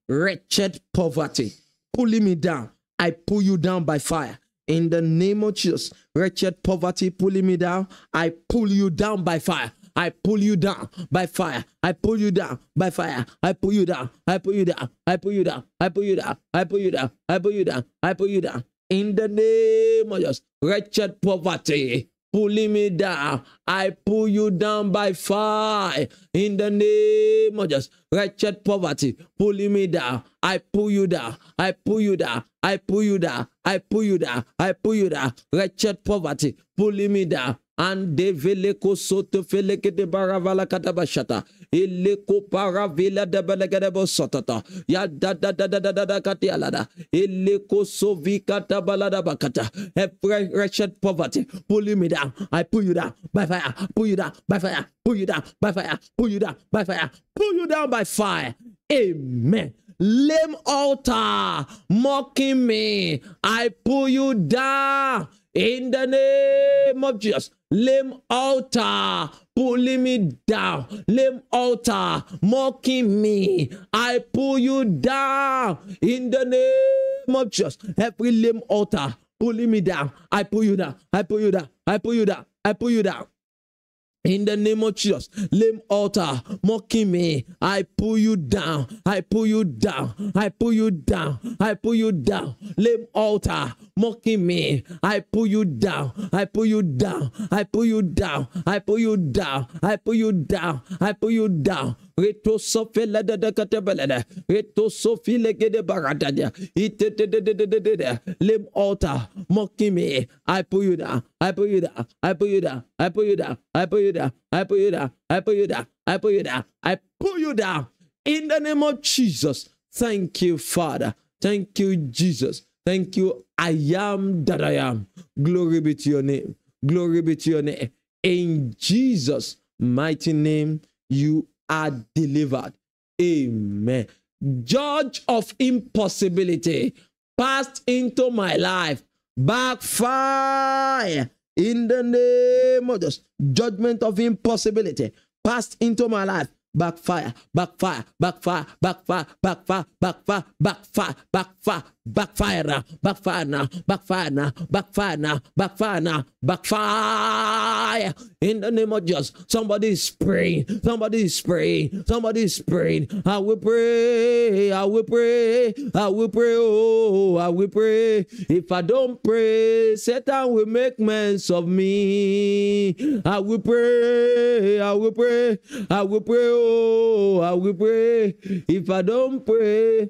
Wretched poverty pulling me down. I pull you down by fire. In the name of Jesus, wretched poverty pulling me down. I pull you down by fire. I pull you down by fire. I pull you down by fire. I pull you down. I pull you down. I pull you down. I pull you down. I pull you down. I pull you down. I pull you down. In the name of Jesus, wretched poverty pulling me down. I pull you down by fire in the name of just wretched poverty pulling me down. I pull you down. I pull you down. I pull you down. I pull you down. I pull you down. Wretched poverty. Pulling me down. And develeko soto feleke de baravala katabashata. Ileko paravila de belegedebo sotata ya da da da da da da da katialada ileko sovika tabalada bakata. Every wretched poverty. Pulling me down. I pull you down by fire. Pull you down by fire. Pull you down by fire. Pull you down by fire. Pull you down by fire. Amen lame altar mocking me I pull you down in the name of Jesus. Lame altar pulling me down. Lame altar mocking me. I pull you down in the name of Jesus. Every lame altar pulling me down. I pull you down. I pull you down. I pull you down. I pull you down. In the name of Jesus, lame altar mocking me. I pull you down. I pull you down. I pull you down. I pull you down. Lame altar mocking me. I pull you down. I pull you down. I pull you down. I pull you down. I pull you down. I pull you down. Reto sofele de de katebele. Reto sofile gede baradadia. Ite de de de de de de de. Lame altar mocking me. I pull you down. I pull you down. I pull you down. I pull you down. I pull you down. I pull you down. I pull you down. I pull you down. I pull you down. In the name of Jesus. Thank you, Father. Thank you, Jesus. Thank you. I am that I am. Glory be to your name. Glory be to your name. In Jesus' mighty name, you are delivered. Amen. Judge of impossibility passed into my life. Backfire in the name of Jesus. Judgment of impossibility passed into my life. Backfire, backfire, backfire, backfire, backfire, backfire, backfire, backfire, backfire now, backfire now, backfire now, backfire now, backfire now, backfire. In the name of Jesus, somebody is praying, somebody is praying, somebody is praying. I will pray, I will pray, I will pray, oh, I will pray. If I don't pray, Satan will make mess of me. I will pray, I will pray, I will pray, oh, I will pray. If I don't pray,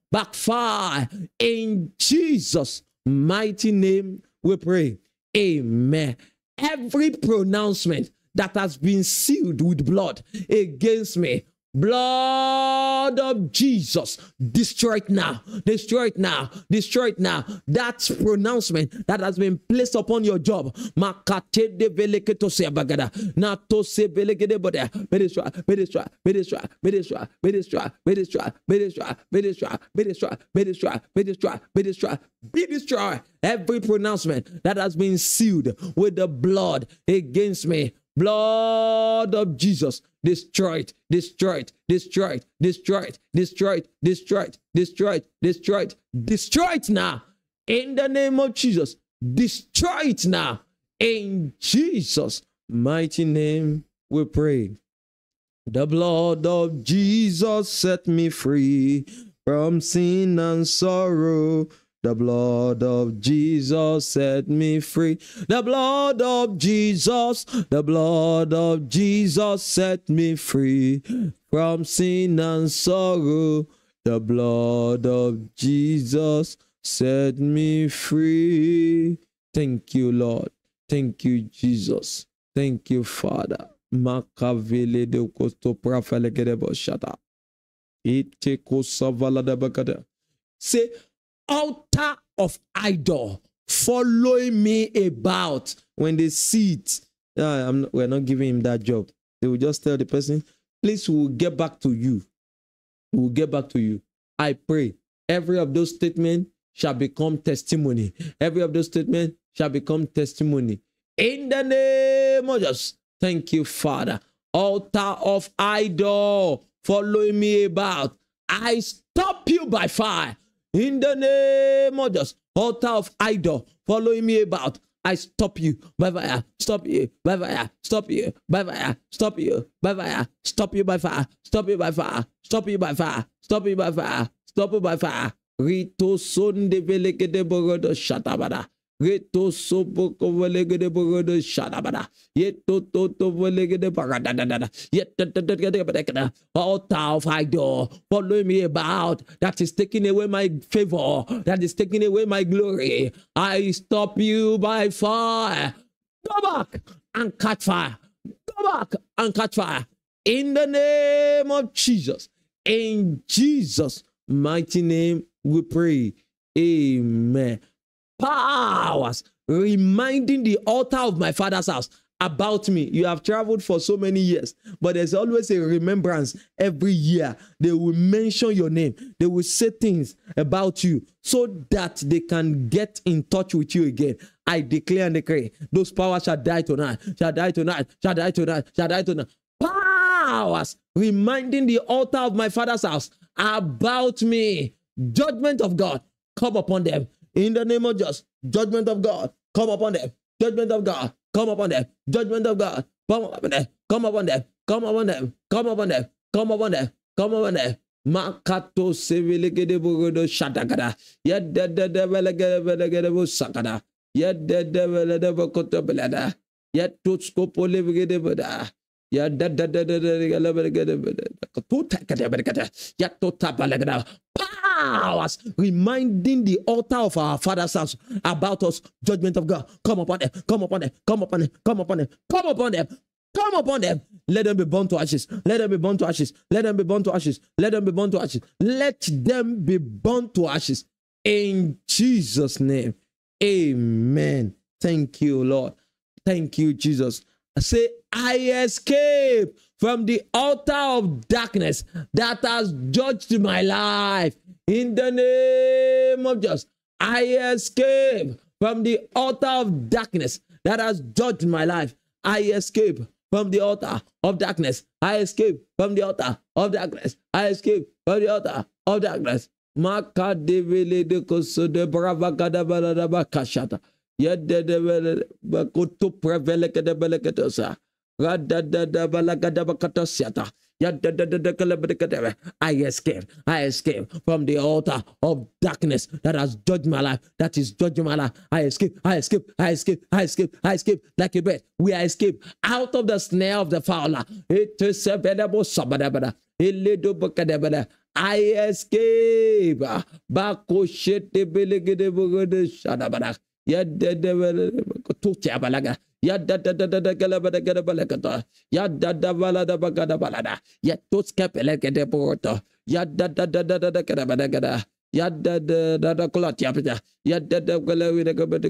backfire. In Jesus' mighty name, we pray. Amen. Every pronouncement that has been sealed with blood against me, blood of Jesus, destroy it now, destroy it now, destroy it now. That pronouncement that has been placed upon your job, be destroy, be destroy, be destroy, be destroy, be destroy, be destroy, be destroy, be destroy, be destroy, be destroy, be destroy, be destroy, be destroy. Every pronouncement that has been sealed with the blood against me, blood of Jesus, destroyed, destroyed, destroyed, destroyed, destroyed, destroyed, destroyed, destroyed, destroyed now. In the name of Jesus, destroy it now. In Jesus' mighty name, we pray. The blood of Jesus set me free from sin and sorrow. The blood of Jesus set me free. The blood of Jesus, the blood of Jesus set me free from sin and sorrow. The blood of Jesus set me free. Thank you, Lord. Thank you, Jesus. Thank you, Father. Makavele de kosto prafele gedebo shata. Ite kosavala de bakada. Say, altar of idol following me about when they see it. Not, we're not giving him that job. They will just tell the person, please, we'll get back to you. We'll get back to you. I pray every of those statements shall become testimony. Every of those statements shall become testimony. In the name of Jesus. Thank you, Father. Altar of idol following me about. I stop you by fire. In the name of Jesus, altar of idol following me about, I stop you. By fire, stop you. By fire, stop you. By fire, stop you. By fire, stop you by fire, stop you by fire, stop you by fire, stop you by fire, stop you by fire. Rito son de velegede borodo shatabada. Reto soboko velegede borodo shatabada. Yeto toto velegede barada da da da. Yeto altar of idol follow me about that is taking away my favor, that is taking away my glory. I stop you by fire. Go back and catch fire. Go back and catch fire. In the name of Jesus. In Jesus' mighty name we pray. Amen. Powers reminding the altar of my father's house about me. You have traveled for so many years, but there's always a remembrance every year. They will mention your name, they will say things about you so that they can get in touch with you again. I declare and decree those powers shall die tonight, shall die tonight, shall die tonight, shall die tonight. Powers reminding the altar of my father's house about me. Judgment of God come upon them in the name of Jesus. Judgment of God come upon them. Judgment of God come upon them. Judgment of God come upon them. Come upon them. Come upon them. Come upon them. Come upon them. Come upon them. Makato sevilegede bugodo shatakada. Yadda de velegede velegede bu sakada. Yadda de velede bukoto belada. Yadda skopo levigede bada. Ya Ya tota. Powers reminding the altar of our father's house about us. Judgment of God. Come upon them. Come upon them. Come upon them. Come upon them. Come upon them. Come upon them. Let them be burned to ashes. Let them be burned to ashes. Let them be burned to ashes. Let them be burned to ashes. Let them be burned to ashes. In Jesus' name. Amen. Thank you, Lord. Thank you, Jesus. Say, I escape from the altar of darkness that has judged my life. In the name of Jesus, I escape from the altar of darkness that has judged my life. I escape from the altar of darkness. I escape from the altar of darkness. I escape from the altar of darkness. Maka devele de koso de brava kada bala da bakashata. I escape. I escape from the altar of darkness that has judged my life. That is judging my life. I escape. I escape. I escape. I escape. I escape like a bird. We escape out of the snare of the fowler. It is a venerable sabadabada. I escape ya da da to ti abalaga ya da da da da gala ba da gala ba la kata ya da da bala da baga da bala da ya to skap ele ke de porto ya da da da da da kada ba da kada ya da da da da kula ti apita ya da da gala wi da gaba da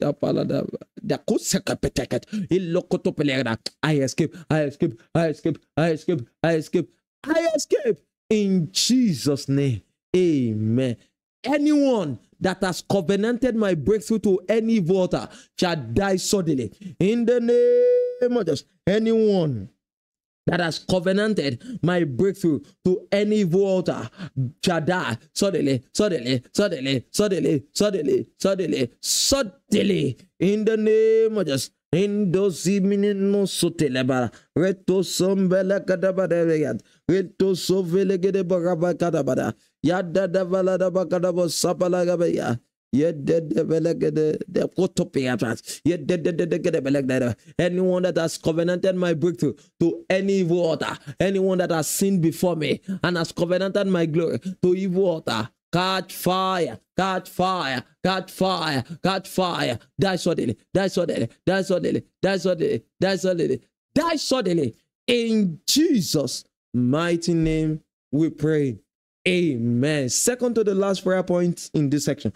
da pala da da ko se ka petakat il lo ko to pele da i escape i escape i escape i escape i escape i escape in jesus name amen anyone that has covenanted my breakthrough to any water shall die suddenly. In the name of Jesus, anyone that has covenanted my breakthrough to any water shall die suddenly, suddenly, suddenly, suddenly, suddenly, suddenly, suddenly. In the name of Jesus. Indo simini sotelebara. Reto sombele kadabada. Reto sovele gede baraba kadabada. Yada da vala da bakada bo sapala gabaya. Anyone that has covenanted my breakthrough to any evil altar, anyone that has sinned before me and has covenanted my glory to evil altar, catch fire, catch fire, catch fire, catch fire, die suddenly, die suddenly, die suddenly, die suddenly, die suddenly, die suddenly. In Jesus' mighty name, we pray. Amen. Second to the last prayer point in this section.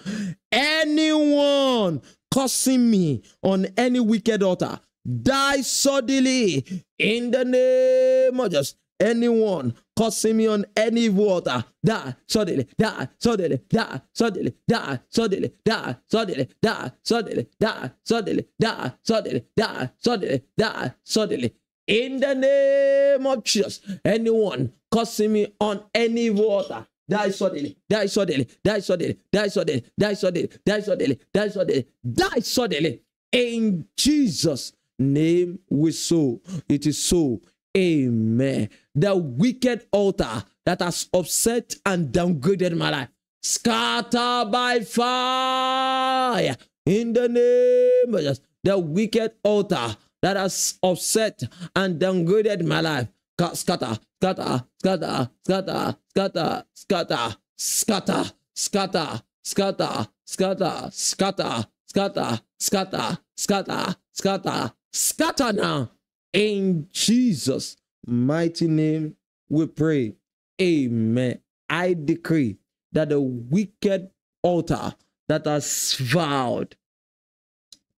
Anyone cursing me on any wicked altar, die suddenly in the name of Jesus. Anyone cursing me on any water, die suddenly, die suddenly, die suddenly, die suddenly, die suddenly, die suddenly, die suddenly, die suddenly, die suddenly, die suddenly. In the name of Jesus, anyone cursing me on any water, die suddenly, die suddenly, die suddenly, die suddenly, die suddenly, die suddenly, die suddenly, die suddenly. In Jesus' name we so. It is so. Amen. The wicked altar that has upset and downgraded my life, scatter by fire in the name of Jesus. The wicked altar that has upset and downgraded my life. Scatter, scatter, scatter, scatter, scatter, scatter, scatter, scatter, scatter, scatter, scatter, scatter, scatter, scatter, scatter, scatter now. In Jesus' mighty name, we pray. Amen. I decree that the wicked altar that has vowed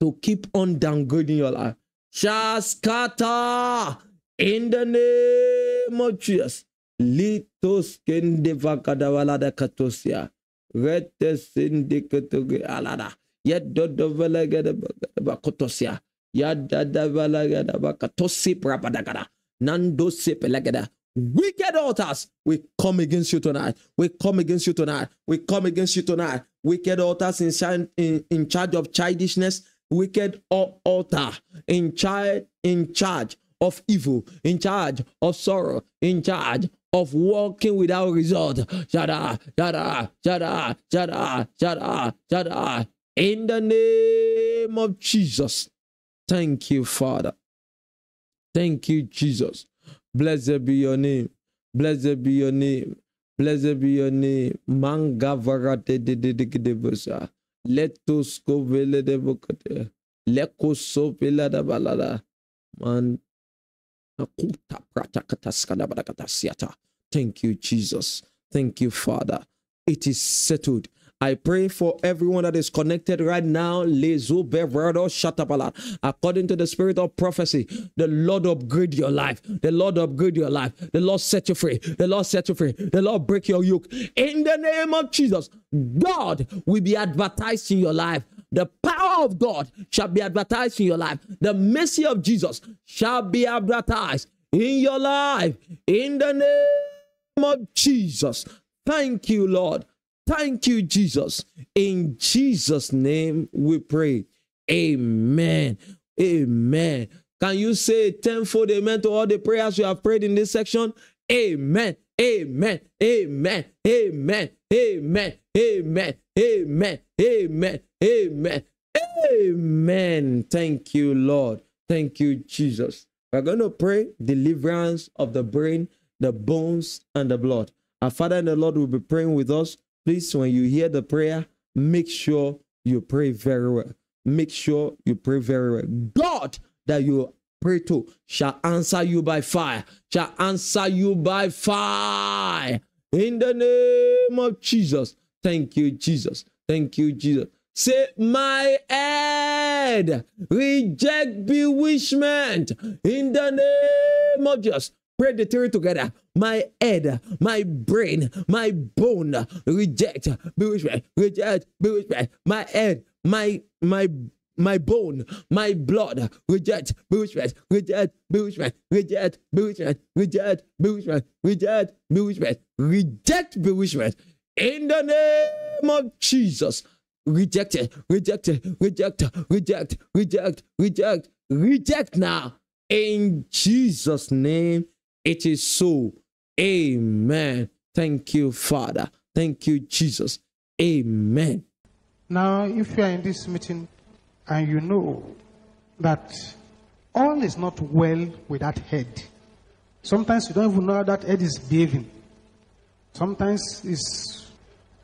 to keep on downgrading your life shall scatter in the name of Jesus. Litos kendeva kadawalada katosia. Rete sindikatoge alada. Yet Yedodo velegede bakotosia. Yadada velegede bakatosi prabadagada. Nando sepelegede. Wicked altars, we come against you tonight. We come against you tonight. We come against you tonight. Wicked altars in, in, in charge of childishness, wicked altar in charge in charge of evil, in charge of sorrow, in charge of walking without result. Shada, shada, shada, shada, shada, shada. In the name of Jesus. Thank you, Father. Thank you, Jesus. Blessed be your name. Blessed be your name. Blessed be your name. Manga varate de de de de. Letos kovele de bokate. Leko sopela da balada. Man. Thank you, Jesus. Thank you, Father. It is settled. I pray for everyone that is connected right now. According to the spirit of prophecy, the Lord upgrade your life. The Lord upgrade your life. The Lord set you free. The Lord set you free. The Lord break your yoke. In the name of Jesus, God will be advertised in your life. The power of God shall be advertised in your life. The mercy of Jesus shall be advertised in your life. In the name of Jesus. Thank you, Lord. Thank you, Jesus. In Jesus' name we pray. Amen. Amen. Can you say tenfold amen to all the prayers you have prayed in this section? Amen. Amen. Amen. Amen. Amen. Amen. Amen. Amen. Amen. Amen. Thank you, Lord. Thank you, Jesus. We're going to pray deliverance of the brain, the bones, and the blood. Our Father and the Lord will be praying with us Please, when you hear the prayer, make sure you pray very well. Make sure you pray very well. God that you pray to shall answer you by fire, shall answer you by fire. In the name of Jesus. Thank you, Jesus. Thank you, Jesus. Say, my head, reject bewitchment in the name of Jesus. Pray the three together. My head, my brain, my bone, reject, bewitchment, reject, bewitchment. My head, my my my bone, my blood, reject, bewitchment, reject, bewitchment, reject, bewitchment, reject, bewitchment, reject, bewitchment, reject bewitchment. In the name of Jesus, reject it, reject it, reject, reject, reject, reject, reject now. In Jesus' name, it is so. Amen. Thank you, Father. Thank you, Jesus. Amen. Now, if you are in this meeting and you know that all is not well with that head, sometimes you don't even know how that head is behaving. Sometimes it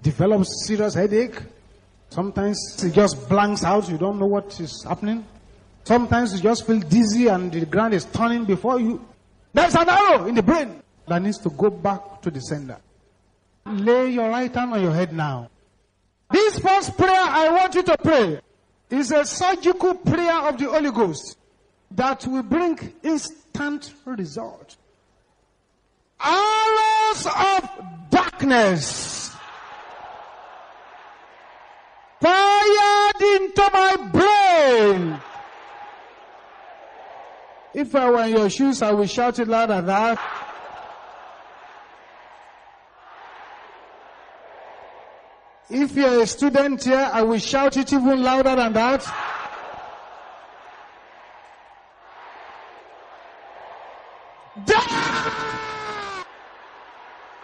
develops serious headache. Sometimes it just blanks out. You don't know what is happening. Sometimes you just feel dizzy and the ground is turning before you. There's an arrow in the brain that needs to go back to the sender. Lay your right hand on your head now. This first prayer I want you to pray is a surgical prayer of the Holy Ghost that will bring instant result. Arrows of darkness fired into my brain if I were in your shoes, I would shout it louder than that. If you're a student here, I will shout it even louder than that.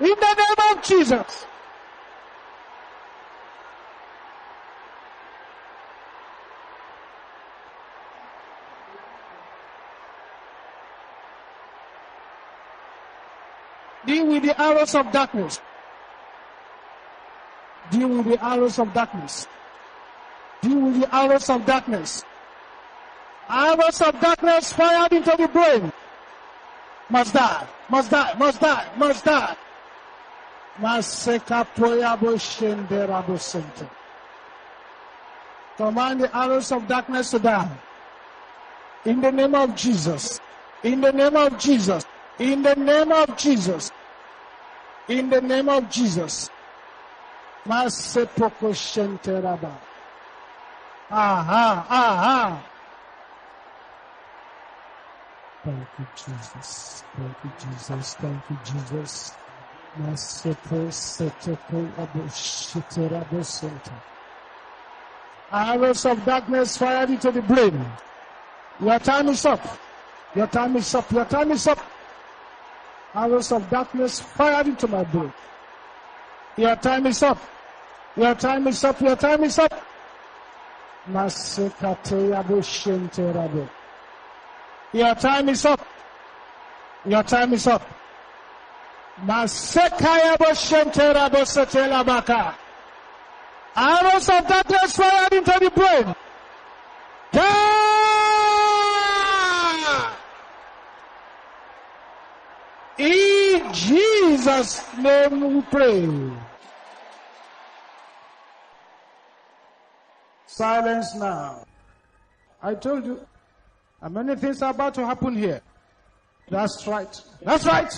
In the name of Jesus. Deal with the arrows of darkness. Deal with the arrows of darkness. Deal with the arrows of darkness. Arrows of darkness fired into the brain. Must die, must die, must die, must die. Command the arrows of darkness to die. In the name of Jesus. In the name of Jesus. In the name of Jesus. In the name of Jesus. Masepoko shenteraba. Aha, aha. Thank you, Jesus. Thank you, Jesus. Thank you, Jesus. Arrows of darkness fired into the brain. Your time is up. Your time is up. Your time is up. Arrows of darkness fired into my brain. Your time is up. Your time is up. Your time is up. Your time is up. Your time is up. Arrows of darkness fired into the brain. In Jesus' name we pray. Silence now. I told you, and many things are about to happen here. That's right. That's right.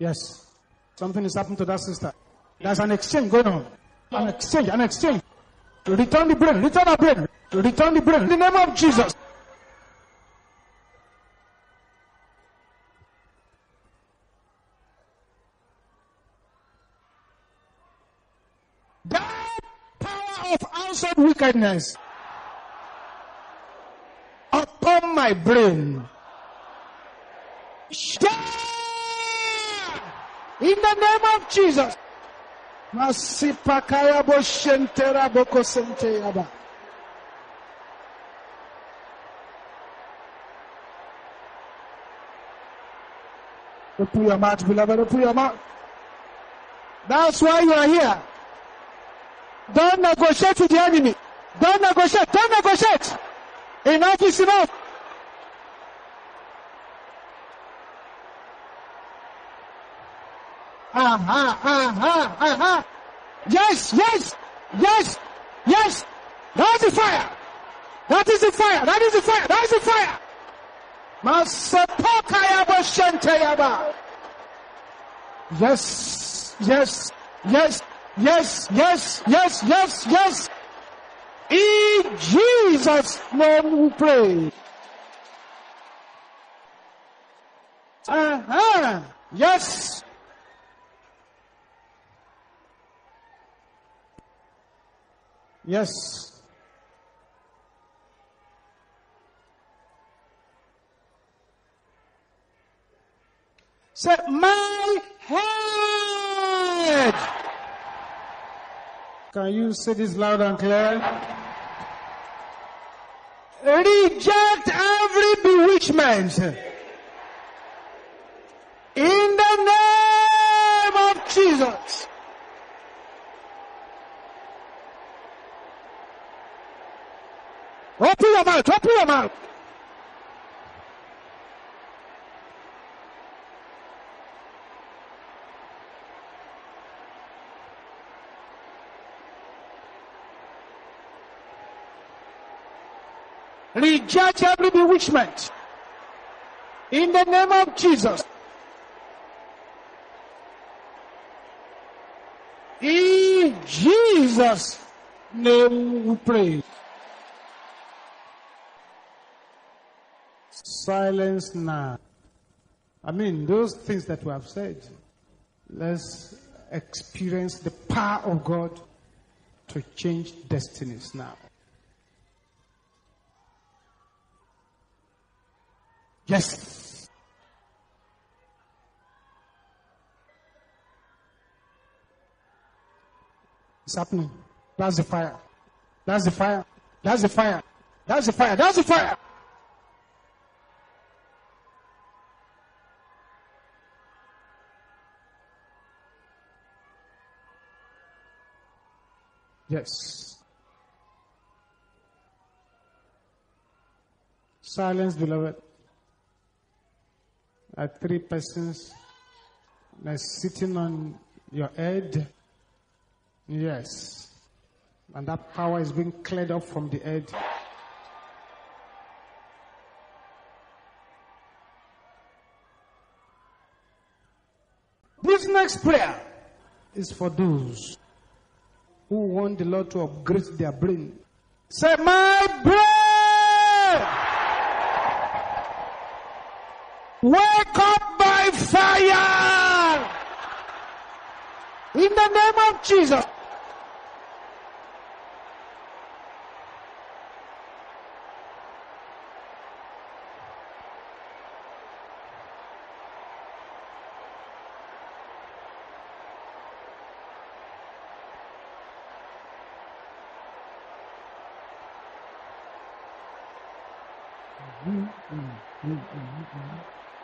Yes. Something is happening to that sister. There's an exchange going on. An exchange, an exchange. Return the brain, return the brain, return the brain. In the name of Jesus. Power wickedness upon my brain. In the name of Jesus. Open your mouth, beloved. Open your mouth. That's why you are here. Don't negotiate with the enemy. Don't negotiate. Don't negotiate. Enough is enough. Aha, aha, aha. Yes, yes, yes, yes. That's the fire. That is the fire. That is the fire. That is the fire. Masapokayaba shenteyaba. Yes, yes, yes, yes, yes, yes, yes, yes. In Jesus' name we pray. Uh-huh. Yes. Yes. Say, my head. Can you say this loud and clear? Reject every bewitchment. In the name of Jesus. Open your mouth, open your mouth. Reject every bewitchment. In the name of Jesus. In Jesus' name we pray. Silence now. I mean, those things that we have said, let's experience the power of God to change destinies now. Yes. It's happening. That's the fire. That's the fire. That's the fire. That's the fire. That's the fire. Yes. Silence, beloved. At three persons are sitting on your head. Yes. And that power is being cleared off from the head. This next prayer is for those who want the Lord to upgrade their brain. Say, My brain! Wake up by fire! In the name of Jesus. Mm-hmm. Mm-hmm. Mm-hmm.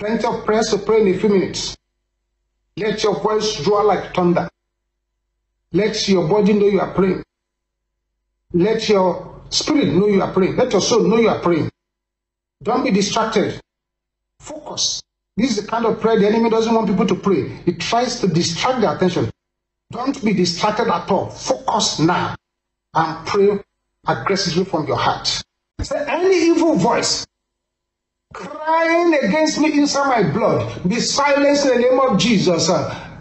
Plenty of prayers to pray in a few minutes. Let your voice roar like thunder. Let your body know you are praying. Let your spirit know you are praying. Let your soul know you are praying. Don't be distracted. Focus. This is the kind of prayer the enemy doesn't want people to pray. He tries to distract their attention. Don't be distracted at all. Focus now and pray aggressively from your heart. Say any evil voice crying against me inside my blood, be silenced in the name of Jesus.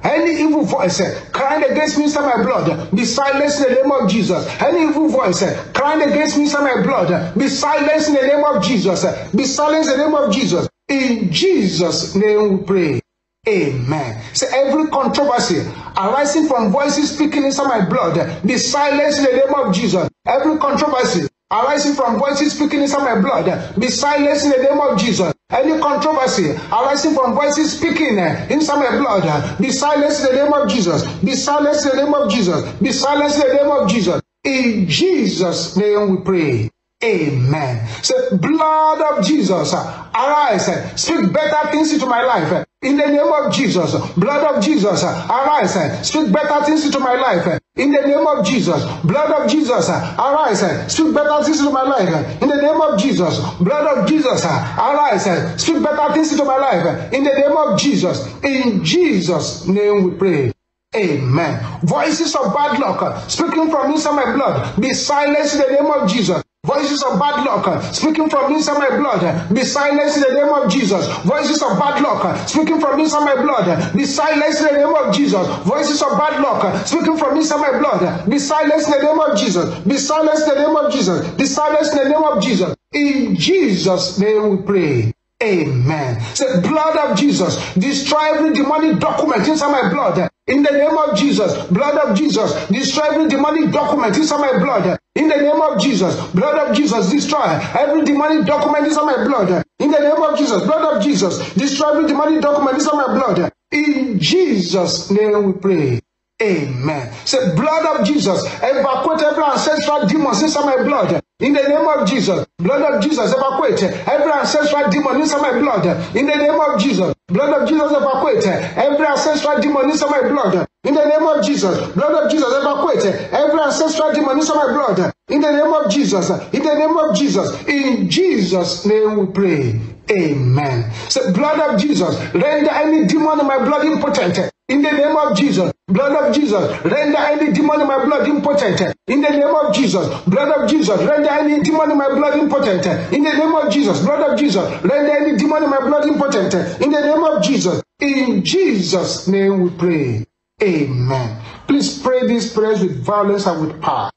Any evil voice uh, crying against me inside my blood, be silenced in the name of Jesus. Any evil voice uh, crying against me inside my blood, be silenced in the name of Jesus. Be silenced in the name of Jesus. In Jesus' name we pray. Amen. So every controversy arising from voices speaking inside my blood, be silenced in the name of Jesus. Every controversy arising from voices speaking inside my blood, be silenced in the name of Jesus. Any controversy arising from voices speaking inside my blood, be silenced in the name of Jesus. Be silenced in the name of Jesus. Be silenced in the name of Jesus. In Jesus' name we pray. Amen. Say, blood of Jesus, uh, arise, uh, speak better things into my life. Uh, in the name of Jesus, blood of Jesus, arise, speak better things into my life. In the name of Jesus, blood of Jesus, arise, speak better things into my life. In the name of Jesus, blood of Jesus, arise, speak better things into my life. In the name of Jesus, in Jesus' name we pray. Amen. Voices of bad luck speaking from inside my blood, be silenced in the name of Jesus. Voices of bad luck uh, speaking from inside my blood, uh, be silenced in the name of Jesus. Voices of bad luck uh, speaking from inside my blood, be silenced in the name of Jesus. Voices of bad luck speaking from inside my blood, be silenced in the name of Jesus. Be silenced in the name of Jesus. Be silenced in the name of Jesus. In Jesus' name we pray. Amen. Say, blood of Jesus, destroy every demonic document inside my blood. In the name of Jesus, blood of Jesus, destroy every demonic document inside my blood. In the name of Jesus, blood of Jesus, destroy every demonic document inside my blood. In the name of Jesus, blood of Jesus, destroy every demonic document inside my blood. In Jesus' name we pray. Amen. Say, blood of Jesus, evacuate every ancestral demons inside my blood. In the name of Jesus, blood of Jesus, evacuate every ancestral demon inside my blood. In the name of Jesus, blood of Jesus, evacuate every ancestral demon inside my blood. In the name of Jesus, blood of Jesus, evacuate every ancestral demon inside my blood. In the name of Jesus, in the name of Jesus, in Jesus' name we pray. Amen. Say, blood of Jesus, render any demon in my blood impotent. In the name of Jesus, blood of Jesus, render any demon in my blood impotent. In the name of Jesus, blood of Jesus, render any demon in my blood impotent. In the name of Jesus, blood of Jesus, render any demon in my blood impotent. In the name of Jesus, in Jesus' name we pray. Amen. Please pray these prayers with violence and with power.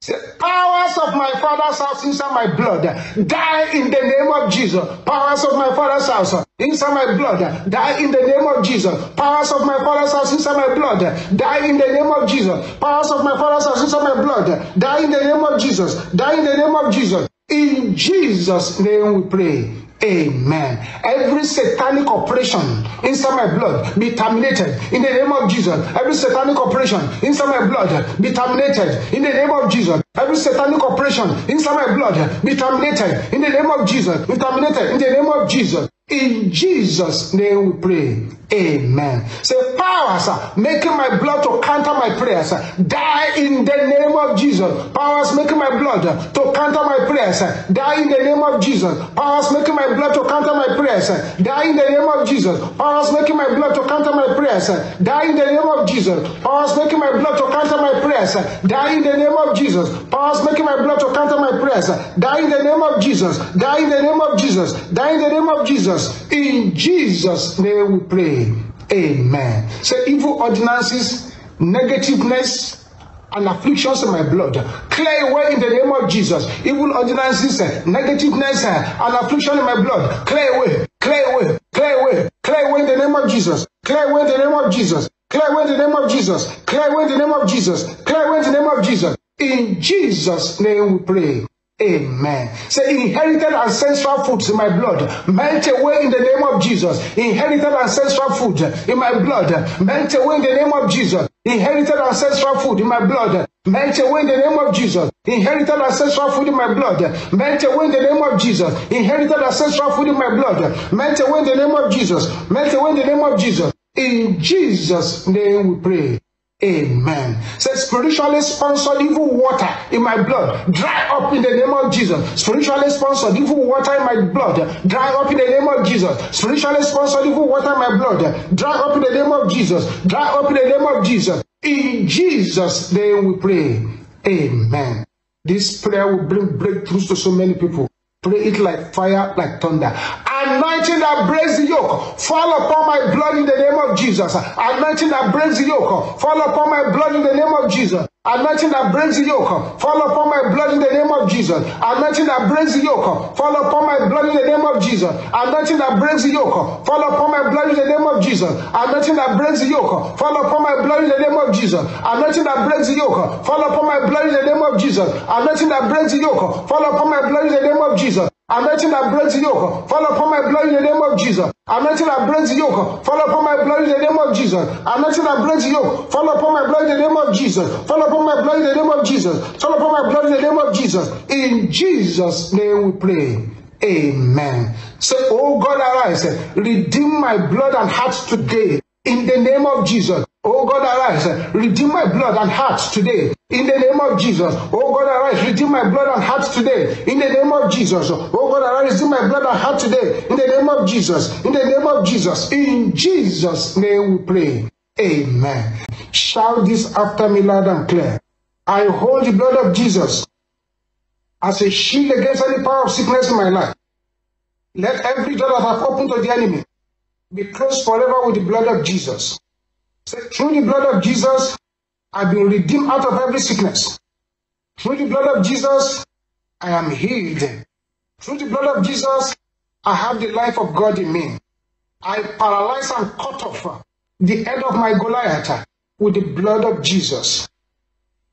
Say, powers of my father's house inside my blood, die in the name of Jesus. Powers of my father's house inside my blood, die in the name of Jesus. Powers of my father's house inside my blood, die in the name of Jesus. Powers of my father's house inside my blood, die in the name of Jesus. Die in the name of Jesus. In Jesus' name we pray. Amen. Every satanic operation inside my blood be terminated in the name of Jesus. Every satanic operation inside my blood be terminated in the name of Jesus. Every satanic operation inside my blood be terminated in the name of Jesus. Be terminated in the name of Jesus. In Jesus' name we pray. Amen. Say powers making my blood to counter my prayers. Die in the name of Jesus. Powers making my blood to counter my prayers. Die in the name of Jesus. Powers making my blood to counter my prayers. Die in the name of Jesus. Powers making my blood to counter my prayers. Die in the name of Jesus. Powers making my blood to counter my prayers. Die in the name of Jesus. Powers making my blood to counter my prayers. Die in the name of Jesus. Die in the name of Jesus. Die in the name of Jesus. In Jesus' name we pray. Amen. So evil ordinances, negativeness, and afflictions in my blood. Clear away in the name of Jesus. Evil ordinances, uh, negativeness, uh, and affliction in my blood. Clear away, clear away, clear away, clear away in the name of Jesus. Clear away in the name of Jesus. Clear away in the name of Jesus. Clear away in the name of Jesus. Clear away in the name of Jesus. In Jesus' name we pray. Amen. Say, inherited ancestral foods in my blood, melt away in the name of Jesus. Inherited ancestral food in my blood, melt away in the name of Jesus. Inherited ancestral food in my blood, melt away in the name of Jesus. Inherited ancestral food in my blood, melt away in the name of Jesus. Inherited ancestral food in my blood, melt away in the name of Jesus. Melt away in the name of Jesus. In Jesus' name we pray. Amen. Says spiritually sponsored evil water in my blood, dry up in the name of Jesus. Spiritually sponsored evil water in my blood, dry up in the name of Jesus. Spiritually sponsored evil water in my blood, dry up in the name of Jesus. Dry up in the name of Jesus. In Jesus' name we pray. Amen. This prayer will bring breakthroughs to so many people. Pray it like fire, like thunder. Anointing that breaks the yoke, fall upon my blood in the name of Jesus. Anointing that breaks the yoke, fall upon my blood in the name of Jesus. Anointing that breaks the yoke, fall upon my blood in the name of Jesus. Anointing that breaks the yoke, fall upon my blood in the name of Jesus. Anointing that breaks the yoke, fall upon my blood in the name of Jesus. Anointing that breaks the yoke, fall upon my blood in the name of Jesus. Anointing that breaks the yoke, fall upon my blood in the name of Jesus. Anointing that breaks the yoke, fall upon my blood in the name of Jesus. Anointing that breaks the yoke, fall upon my blood in the name of Jesus. Anointing that breaks the yoke, fall upon my blood in the name of Jesus. Anointing that breaks the yoke, fall upon my blood in the name of Jesus. Fall upon my blood in the name of Jesus. Fall upon my blood in the name of Jesus. In Jesus' name we pray. Amen. Say, Oh God, arise, redeem my blood and heart today. In the name of Jesus. Oh God, arise, redeem my blood and heart today. In the name of Jesus. Oh God, arise, redeem my blood and heart today. In the name of Jesus. Oh God, arise, redeem my blood and heart today. In the name of Jesus. In the name of Jesus. In Jesus' name we pray. Amen. Shout this after me loud and clear. I hold the blood of Jesus as a shield against any power of sickness in my life. Let every door that I've opened to the enemy be closed forever with the blood of Jesus. Through the blood of Jesus, I've been redeemed out of every sickness. Through the blood of Jesus, I am healed. Through the blood of Jesus, I have the life of God in me. I paralyze and cut off the head of my Goliath with the blood of Jesus.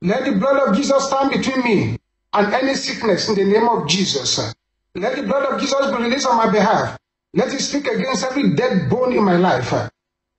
Let the blood of Jesus stand between me and any sickness in the name of Jesus. Let the blood of Jesus be released on my behalf. Let it speak against every dead bone in my life.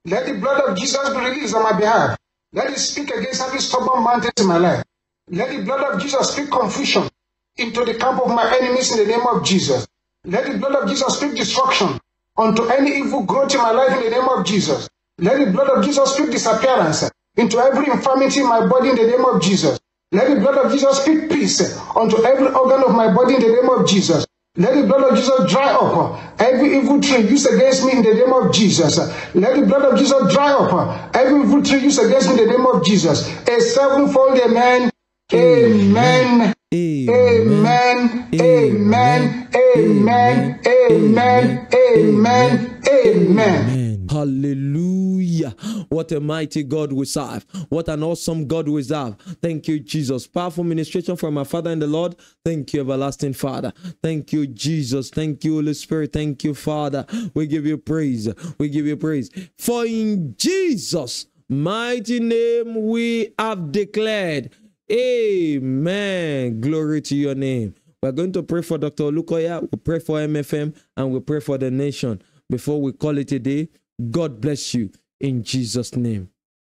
Let the blood of Jesus be released on my behalf. Let it speak against every stubborn mountain in my life. Let the blood of Jesus speak confusion into the camp of my enemies in the name of Jesus. Let the blood of Jesus speak destruction unto any evil growth in my life in the name of Jesus. Let the blood of Jesus speak disappearance into every infirmity in my body in the name of Jesus. Let the blood of Jesus speak peace unto every organ of my body in the name of Jesus. Let the blood of Jesus dry up every evil tree used against me in the name of Jesus. Let the blood of Jesus dry up every evil tree used against me in the name of Jesus. A sevenfold amen. Amen. Amen. Amen. Amen. Amen. Amen. Amen. Hallelujah. What a mighty God we serve. What an awesome God we serve. Thank you, Jesus. Powerful ministration from our Father in the Lord. Thank you, everlasting Father. Thank you, Jesus. Thank you, Holy Spirit. Thank you, Father. We give you praise. We give you praise. For in Jesus' mighty name we have declared. Amen. Glory to your name. We're going to pray for Dr. Olukoya. We pray for MFM and we pray for the nation. Before we call it a day, God bless you in Jesus' name.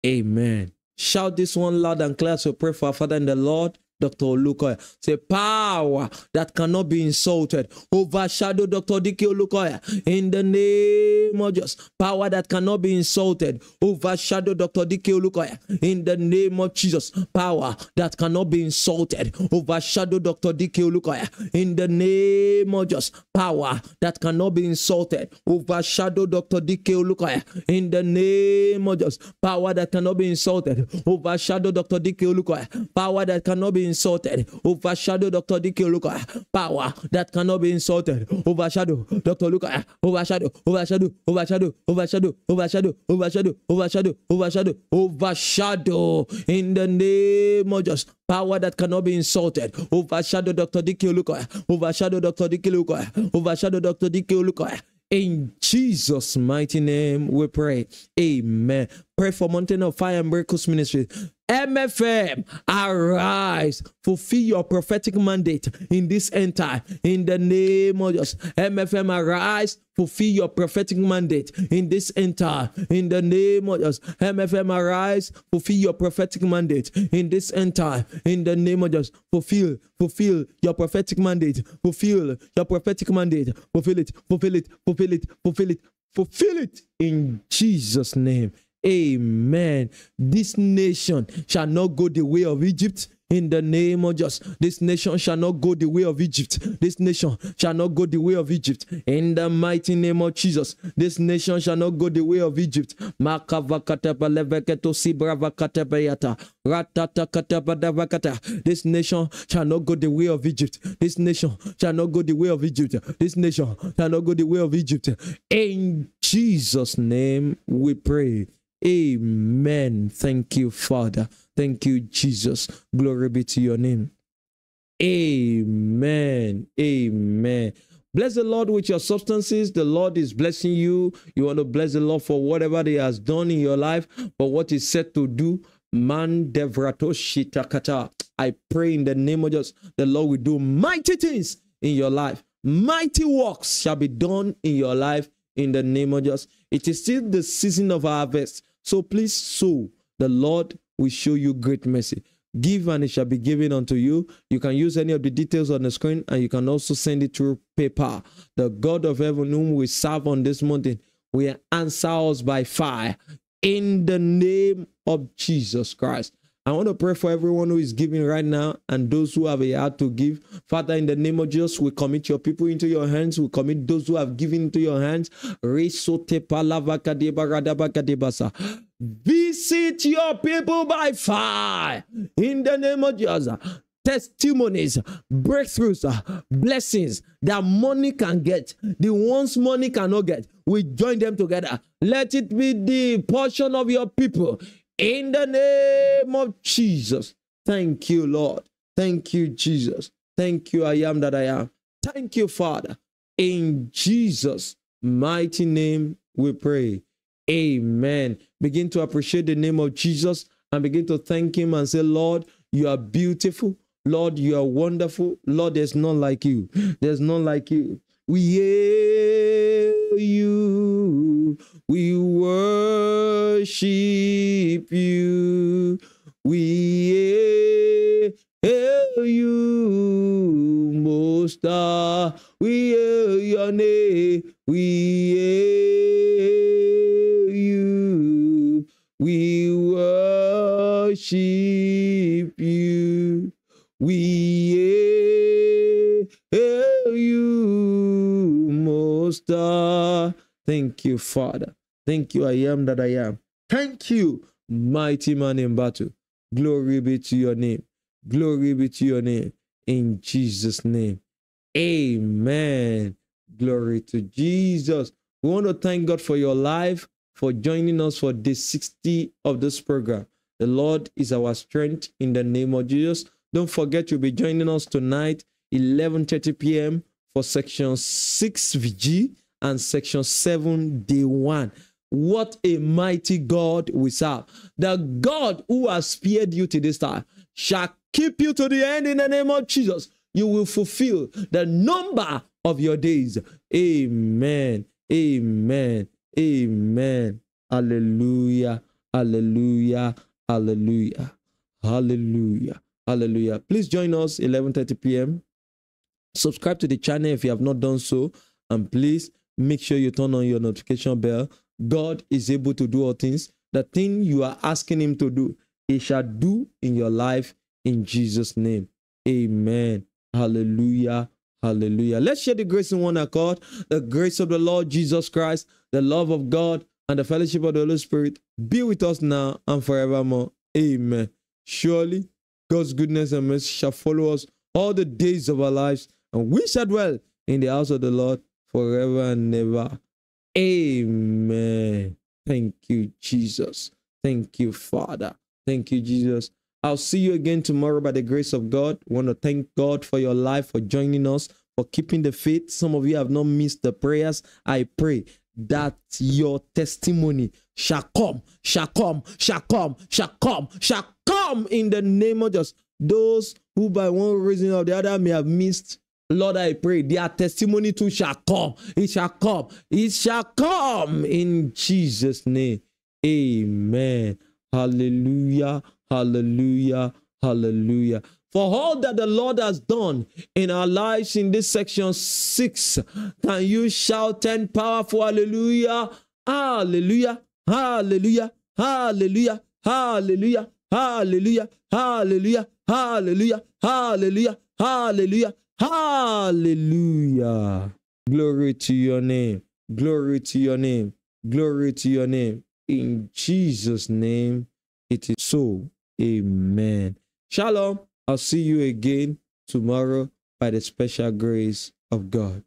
Amen. Shout this one loud and clear so pray for our Father in the Lord. Dr. Olukoya. Say power that cannot be insulted. Overshadow Dr. Dike Olukoya in the name of Jesus. Power that cannot be insulted. Overshadow Dr. Dike Olukoya in the name of Jesus. Power that cannot be insulted. Overshadow Dr. Dike Olukoya in the name of Jesus. Power that cannot be insulted. Overshadow Dr. Dike Olukoya in the name of Jesus. Power that cannot be insulted. Overshadow Dr. Dike Olukoya. Power that cannot be insulted. Overshadow Dr. D.K. Luka. Power that cannot be insulted. Overshadow Dr. Luka. Overshadow, overshadow, overshadow, overshadow, overshadow, overshadow, overshadow, overshadow, overshadow. In the name of just Power that cannot be insulted. Overshadow Dr. D.K. Luka. Overshadow Dr. D.K. Luka. Overshadow Dr. D.K. Luka. In Jesus' mighty name, we pray. Amen. Pray for Mountain of Fire and Miracles Ministry. MFM, arise, fulfill your prophetic mandate in this end time. In the name of Jesus, MFM, arise, fulfill your prophetic mandate in this end time. In the name of Jesus, MFM, arise, fulfill your prophetic mandate in this end time. In the name of Jesus, fulfill, fulfill your prophetic mandate, fulfill your prophetic mandate, fulfill it, fulfill it, fulfill it, fulfill it, fulfill it in Jesus' name. Amen. This nation shall not go the way of Egypt. In the name of Jesus, this nation shall not go the way of Egypt. This nation shall not go the way of Egypt. In the mighty name of Jesus, this nation shall not go the way of Egypt. This nation shall not go the way of Egypt. This nation shall not go the way of Egypt. This nation shall not go the way of Egypt. In Jesus' name we pray. Amen. Thank you, Father. Thank you, Jesus. Glory be to your name. Amen. Amen. Bless the Lord with your substances. The Lord is blessing you. You want to bless the Lord for whatever He has done in your life, for what He's set to do. Man devrato. I pray in the name of Jesus, the Lord will do mighty things in your life. Mighty works shall be done in your life in the name of Jesus. It is still the season of harvest. So please sow. The Lord will show you great mercy. Give and it shall be given unto you. You can use any of the details on the screen and you can also send it through PayPal. The God of heaven, whom we serve on this mountain, will answer us by fire in the name of Jesus Christ. I want to pray for everyone who is giving right now and those who have a heart to give. Father, in the name of Jesus, we commit your people into your hands. We commit those who have given into your hands. Visit your people by fire in the name of Jesus testimonies, breakthroughs, uh, blessings that money can get, the ones money cannot get, we join them together. Let it be the portion of your people in the name of Jesus. Thank you, Lord. Thank you, Jesus. Thank you, I am that I am. Thank you, Father. In Jesus' mighty name, we pray. Amen. Begin to appreciate the name of Jesus and begin to thank Him and say, Lord, you are beautiful. Lord, you are wonderful. Lord, there's none like you. There's none like you. We hail you. We worship you. We hail you, Most High. We hail your name. We hail you. We worship you. We High. Thank you, Father. Thank you, I am that I am. Thank you, mighty man in battle. Glory be to your name. Glory be to your name. In Jesus' name. Amen. Glory to Jesus. We want to thank God for your life, for joining us for day 60 of this program. The Lord is our strength in the name of Jesus. Don't forget you'll be joining us tonight, 11:30 p.m. for section 6VG and section 7 day 1. What a mighty God we serve. The God who has spared you to this time shall keep you to the end in the name of Jesus. You will fulfill the number of your days. Amen. Amen. Amen. Hallelujah. Hallelujah. Hallelujah. Hallelujah. Hallelujah. Please join us 11:30 p.m. Subscribe to the channel if you have not done so and please make sure you turn on your notification bell. God is able to do all things. The thing you are asking him to do, he shall do in your life in Jesus name. Amen. Hallelujah. Hallelujah. Let's share the grace in one accord. The grace of the Lord Jesus Christ, the love of God, and the fellowship of the Holy Spirit be with us now and forevermore. Amen. Surely God's goodness and mercy shall follow us all the days of our lives, and we shall dwell in the house of the Lord forever and ever. Amen. Thank you, Jesus. Thank you, Father. Thank you, Jesus. I'll see you again tomorrow by the grace of God. I want to thank God for your life, for joining us, for keeping the faith. Some of you have not missed the prayers. I pray that your testimony shall come, shall come, shall come, shall come, shall come in the name of just those who by one reason or the other may have missed. Lord, I pray their testimony too shall come. It shall come. It shall come in Jesus' name. Amen. Hallelujah. Hallelujah. Hallelujah. For all that the Lord has done in our lives in this section six, can you shout 10 powerful hallelujah? Hallelujah. Hallelujah. Hallelujah. Hallelujah. Hallelujah. Hallelujah. Hallelujah. Hallelujah. Hallelujah. Hallelujah. Glory to your name. Glory to your name. Glory to your name. In Jesus' name, it is so. Amen. Shalom. I'll see you again tomorrow by the special grace of God.